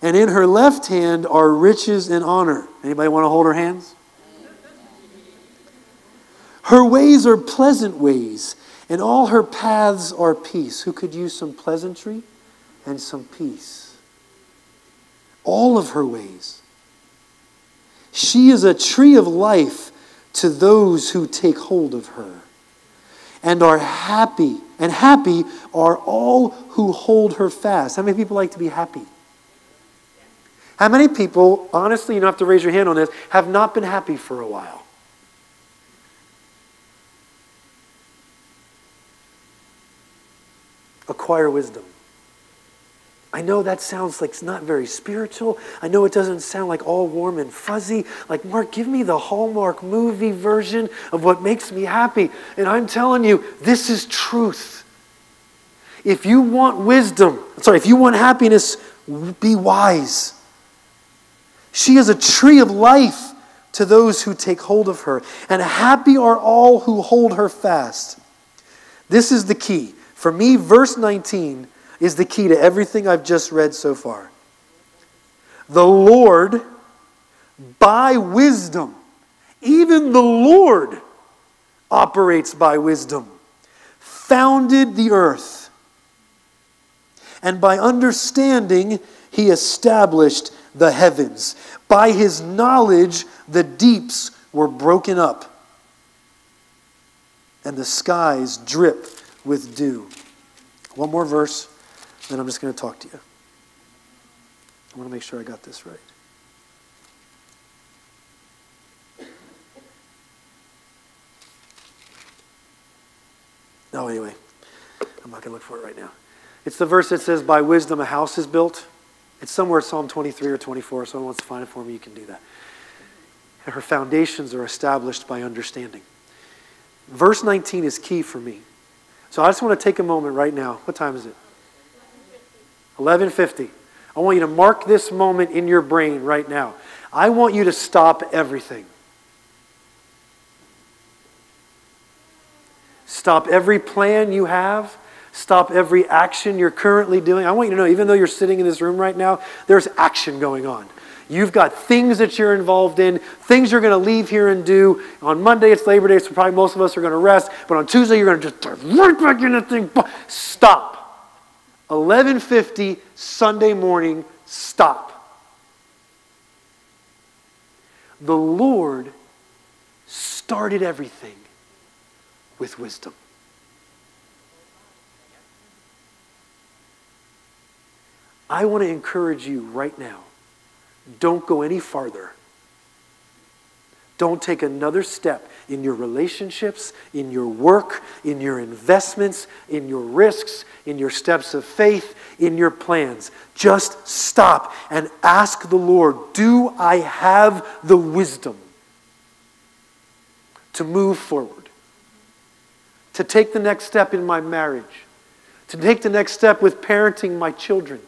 and in her left hand are riches and honor. Anybody want to hold her hands? Her ways are pleasant ways, and all her paths are peace. Who could use some pleasantry and some peace? All of her ways. She is a tree of life to those who take hold of her, and are happy, and happy are all who hold her fast. How many people like to be happy? How many people, honestly, you don't have to raise your hand on this, have not been happy for a while? Acquire wisdom. I know that sounds like it's not very spiritual. I know it doesn't sound like all warm and fuzzy. Like, Mark, give me the Hallmark movie version of what makes me happy. And I'm telling you, this is truth. If you want wisdom, sorry, if you want happiness, be wise. She is a tree of life to those who take hold of her, and happy are all who hold her fast. This is the key. For me, verse 19 is the key to everything I've just read so far. The Lord, by wisdom, even the Lord operates by wisdom, founded the earth. And by understanding, he established the heavens. By his knowledge, the deeps were broken up, and the skies drip with dew. One more verse, then I'm just going to talk to you. I want to make sure I got this right. No, anyway, I'm not going to look for it right now. It's the verse that says, By wisdom a house is built. It's somewhere Psalm 23 or 24. Someone wants to find it for me, you can do that. Her foundations are established by understanding. Verse 19 is key for me. So I just want to take a moment right now. What time is it? 11:50. I want you to mark this moment in your brain right now. I want you to stop everything. Stop every plan you have. Stop every action you're currently doing. I want you to know, even though you're sitting in this room right now, there's action going on. You've got things that you're involved in, things you're going to leave here and do. On Monday, it's Labor Day, so probably most of us are going to rest. But on Tuesday, you're going to just right back in the thing. Stop. 11:50 Sunday morning. Stop. The Lord started everything with wisdom. I want to encourage you right now don't go any farther Don't take another step in your relationships, in your work, in your investments, in your risks, in your steps of faith, in your plans. Just stop and ask the Lord Do I have the wisdom to move forward? To take the next step in my marriage? To take the next step with parenting my children?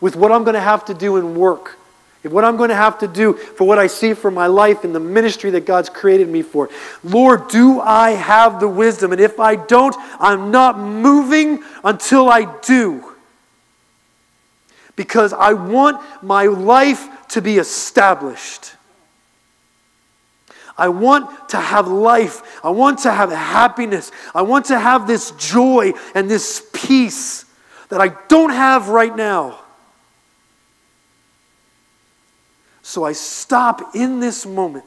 With what I'm going to have to do in work? What I'm going to have to do for what I see for my life and the ministry that God's created me for. Lord, do I have the wisdom? And if I don't, I'm not moving until I do. Because I want my life to be established. I want to have life. I want to have happiness. I want to have this joy and this peace that I don't have right now. So I stop in this moment.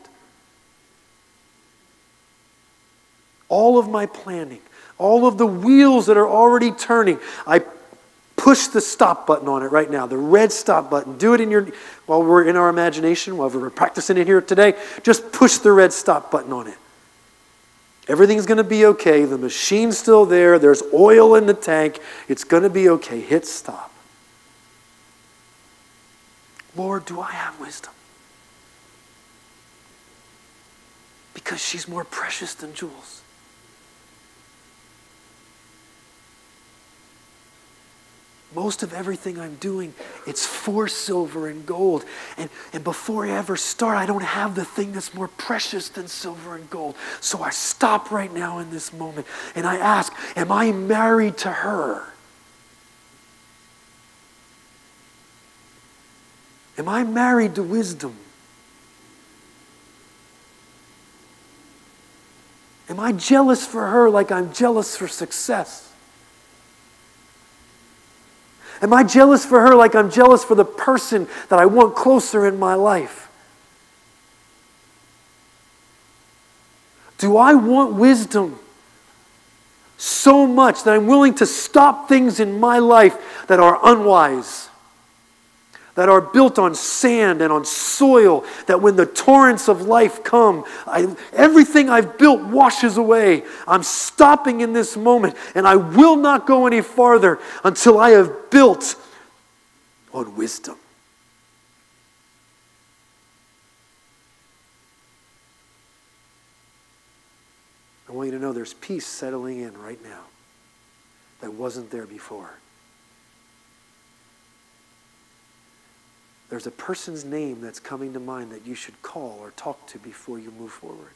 All of my planning, all of the wheels that are already turning, I push the stop button on it right now, the red stop button. Do it in your while we're in our imagination, while we're practicing it here today. Just push the red stop button on it. Everything's going to be okay. The machine's still there. There's oil in the tank. It's going to be okay. Hit stop. Lord, do I have wisdom? Because she's more precious than jewels. Most of everything I'm doing, it's for silver and gold. And, and before I ever start, I don't have the thing that's more precious than silver and gold. So I stop right now in this moment and I ask, Am I married to her? Am I married to wisdom? Am I jealous for her like I'm jealous for success? Am I jealous for her like I'm jealous for the person that I want closer in my life? Do I want wisdom so much that I'm willing to stop things in my life that are unwise? That are built on sand and on soil, that when the torrents of life come, I, everything I've built washes away. I'm stopping in this moment, and I will not go any farther until I have built on wisdom. I want you to know there's peace settling in right now that wasn't there before. There's a person's name that's coming to mind that you should call or talk to before you move forward.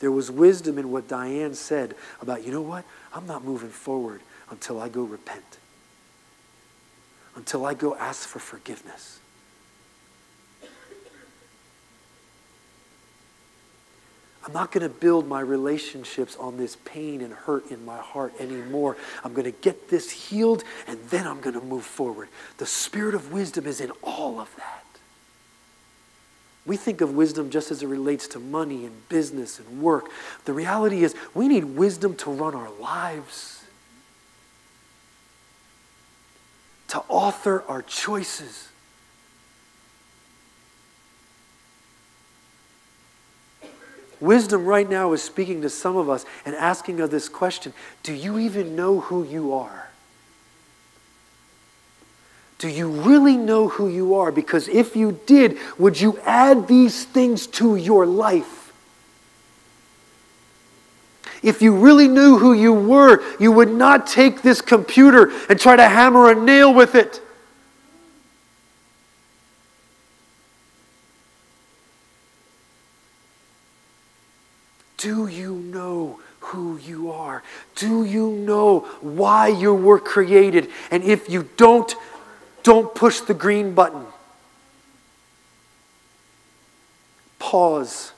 There was wisdom in what Diane said about, you know what? I'm not moving forward until I go repent, until I go ask for forgiveness. I'm not going to build my relationships on this pain and hurt in my heart anymore. I'm going to get this healed and then I'm going to move forward. The spirit of wisdom is in all of that. We think of wisdom just as it relates to money and business and work. The reality is, we need wisdom to run our lives, to author our choices. Wisdom right now is speaking to some of us and asking us this question Do you even know who you are? Do you really know who you are? Because if you did, would you add these things to your life? If you really knew who you were, you would not take this computer and try to hammer a nail with it. Do you know who you are? Do you know why you were created? And if you don't, don't push the green button. Pause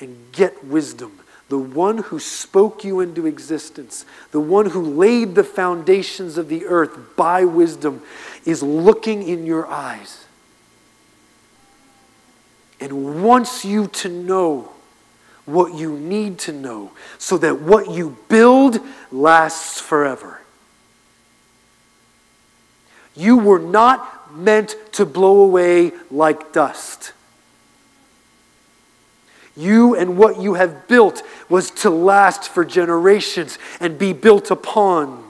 and get wisdom. The one who spoke you into existence, the one who laid the foundations of the earth by wisdom, is looking in your eyes and wants you to know what you need to know so that what you build lasts forever. You were not meant to blow away like dust. You and what you have built was to last for generations and be built upon.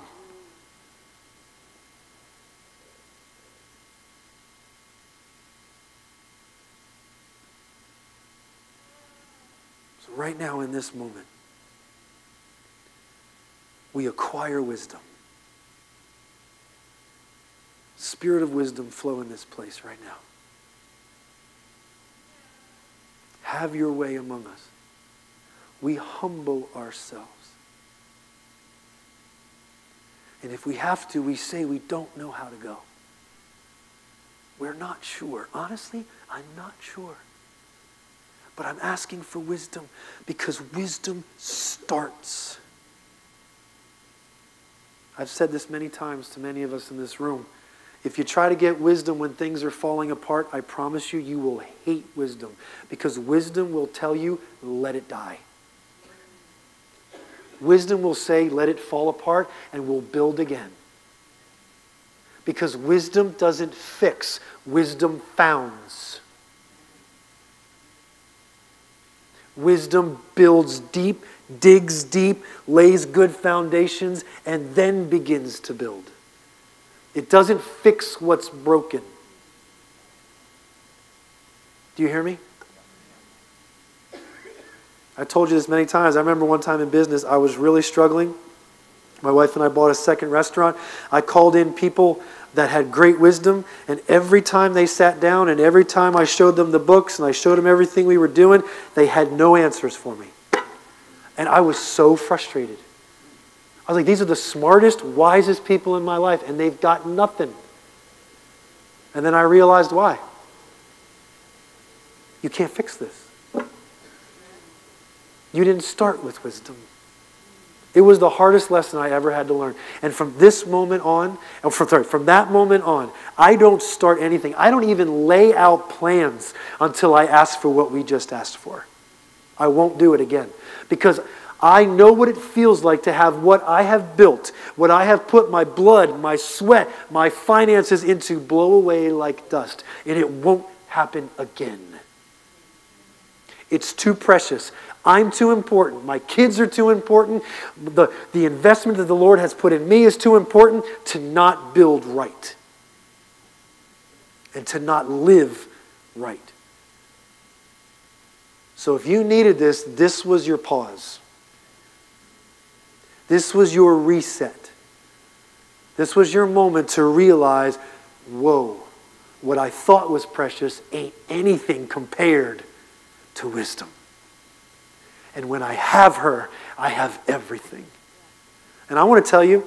Right now, in this moment, we acquire wisdom. Spirit of wisdom flow in this place right now. Have your way among us. We humble ourselves. And if we have to, we say we don't know how to go. We're not sure. Honestly, I'm not sure. But I'm asking for wisdom because wisdom starts. I've said this many times to many of us in this room. If you try to get wisdom when things are falling apart, I promise you, you will hate wisdom because wisdom will tell you, let it die. Wisdom will say, let it fall apart and we'll build again. Because wisdom doesn't fix, wisdom founds. Wisdom builds deep, digs deep, lays good foundations, and then begins to build. It doesn't fix what's broken. Do you hear me? I told you this many times. I remember one time in business, I was really struggling. My wife and I bought a second restaurant. I called in people that had great wisdom, and every time they sat down and every time I showed them the books and I showed them everything we were doing, they had no answers for me. And I was so frustrated. I was like, these are the smartest, wisest people in my life, and they've got nothing. And then I realized why. You can't fix this. You didn't start with wisdom. It was the hardest lesson I ever had to learn. And from this moment on, or from, sorry, from that moment on, I don't start anything. I don't even lay out plans until I ask for what we just asked for. I won't do it again. Because I know what it feels like to have what I have built, what I have put my blood, my sweat, my finances into blow away like dust. And it won't happen again. It's too precious. I'm too important. My kids are too important. The, the investment that the Lord has put in me is too important to not build right and to not live right. So if you needed this, this was your pause. This was your reset. This was your moment to realize whoa, what I thought was precious ain't anything compared to wisdom. And when I have her, I have everything. And I want to tell you,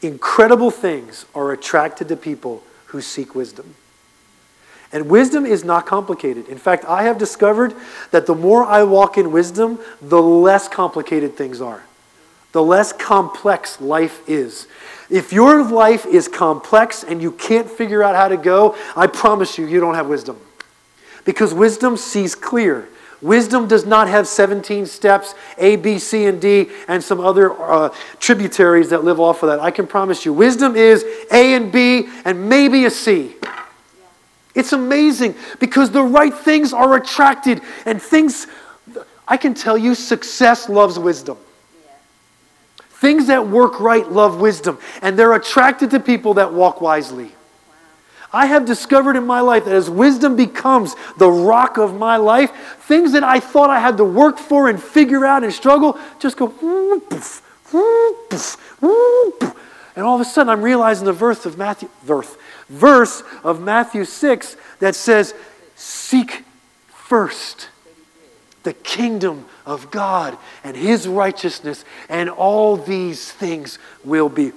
incredible things are attracted to people who seek wisdom. And wisdom is not complicated. In fact, I have discovered that the more I walk in wisdom, the less complicated things are, the less complex life is. If your life is complex and you can't figure out how to go, I promise you, you don't have wisdom. Because wisdom sees clear. Wisdom does not have 17 steps, A, B, C, and D, and some other uh, tributaries that live off of that. I can promise you. Wisdom is A and B and maybe a C. It's amazing because the right things are attracted and things, I can tell you, success loves wisdom. Things that work right love wisdom, and they're attracted to people that walk wisely. I have discovered in my life that as wisdom becomes the rock of my life, things that I thought I had to work for and figure out and struggle just go. And all of a sudden, I'm realizing the verse of Matthew, verse, verse of Matthew 6 that says, Seek first the kingdom of God and his righteousness, and all these things will be.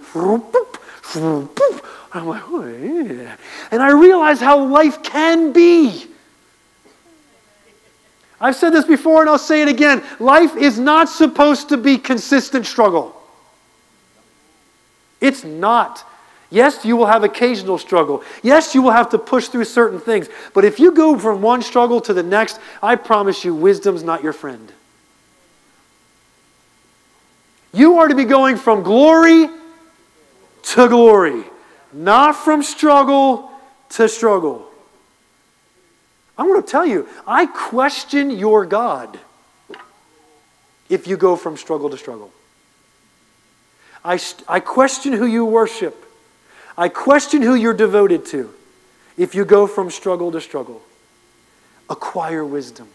I'm like, oh, yeah. And I realize how life can be. I've said this before and I'll say it again. Life is not supposed to be consistent struggle. It's not. Yes, you will have occasional struggle. Yes, you will have to push through certain things. But if you go from one struggle to the next, I promise you, wisdom's not your friend. You are to be going from glory to glory, not from struggle to struggle. I want to tell you, I question your God if you go from struggle to struggle. I, I question who you worship. I question who you're devoted to if you go from struggle to struggle. Acquire wisdom.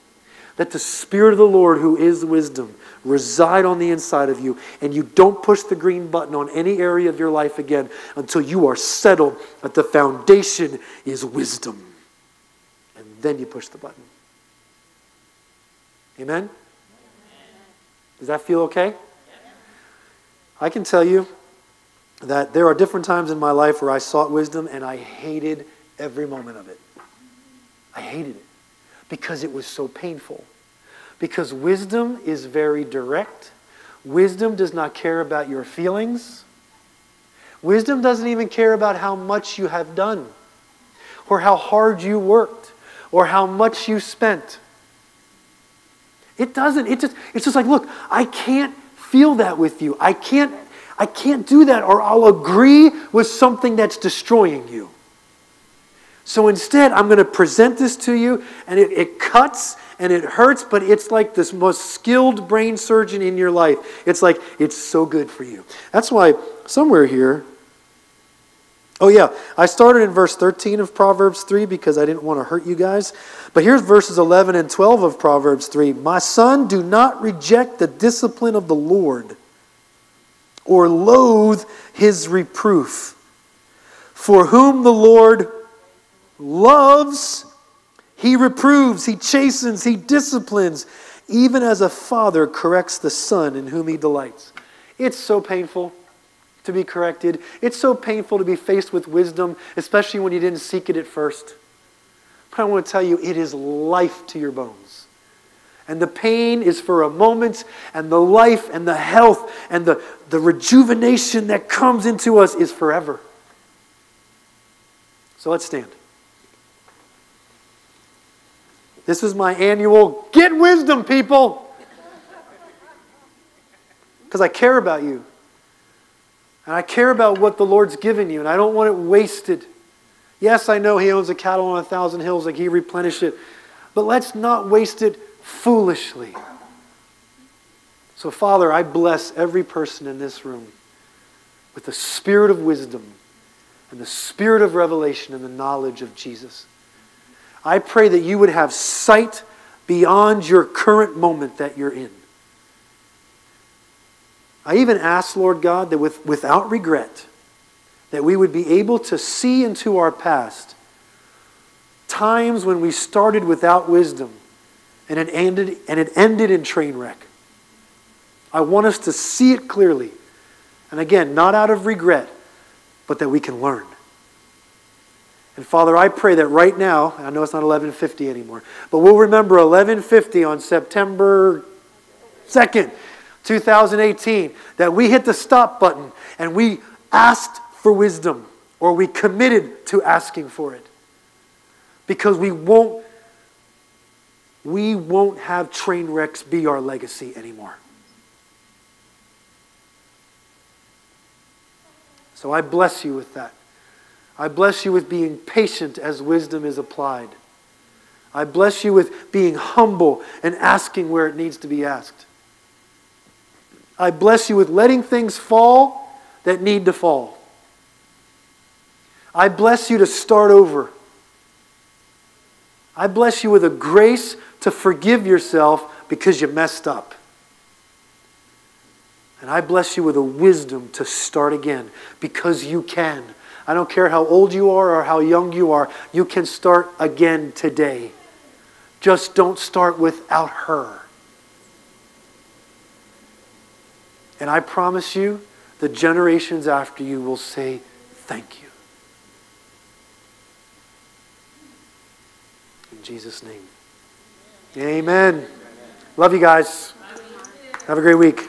Let the Spirit of the Lord, who is wisdom, reside on the inside of you, and you don't push the green button on any area of your life again until you are settled that the foundation is wisdom. And then you push the button. Amen? Does that feel okay? I can tell you that there are different times in my life where I sought wisdom and I hated every moment of it. I hated it because it was so painful. Because wisdom is very direct. Wisdom does not care about your feelings. Wisdom doesn't even care about how much you have done, or how hard you worked, or how much you spent. It doesn't. It just, it's just like, look, I can't feel that with you. I can't, I can't do that, or I'll agree with something that's destroying you. So instead, I'm going to present this to you, and it, it cuts and it hurts, but it's like this most skilled brain surgeon in your life. It's like, it's so good for you. That's why somewhere here, oh yeah, I started in verse 13 of Proverbs 3 because I didn't want to hurt you guys. But here's verses 11 and 12 of Proverbs 3. My son, do not reject the discipline of the Lord or loathe his reproof. For whom the Lord loves, he reproves, he chastens, he disciplines, even as a father corrects the son in whom he delights. It's so painful to be corrected. It's so painful to be faced with wisdom, especially when you didn't seek it at first. But I want to tell you, it is life to your bones. And the pain is for a moment, and the life and the health and the, the rejuvenation that comes into us is forever. So let's stand. This is my annual get wisdom, people. Because I care about you. And I care about what the Lord's given you, and I don't want it wasted. Yes, I know He owns a cattle on a thousand hills, like He replenished it. But let's not waste it foolishly. So, Father, I bless every person in this room with the spirit of wisdom and the spirit of revelation and the knowledge of Jesus. I pray that you would have sight beyond your current moment that you're in. I even ask, Lord God, that with, without regret, that we would be able to see into our past times when we started without wisdom and it ended, and it ended in train wreck. I want us to see it clearly. And again, not out of regret, but that we can learn. And Father, I pray that right now, I know it's not 1150 anymore, but we'll remember 1150 on September 2nd, 2018, that we hit the stop button and we asked for wisdom or we committed to asking for it. Because we won't we won't have train wrecks be our legacy anymore. So I bless you with that. I bless you with being patient as wisdom is applied. I bless you with being humble and asking where it needs to be asked. I bless you with letting things fall that need to fall. I bless you to start over. I bless you with a grace to forgive yourself because you messed up. And I bless you with a wisdom to start again because you can. I don't care how old you are or how young you are, you can start again today. Just don't start without her. And I promise you, the generations after you will say, Thank you. In Jesus' name. Amen. Love you guys. Have a great week.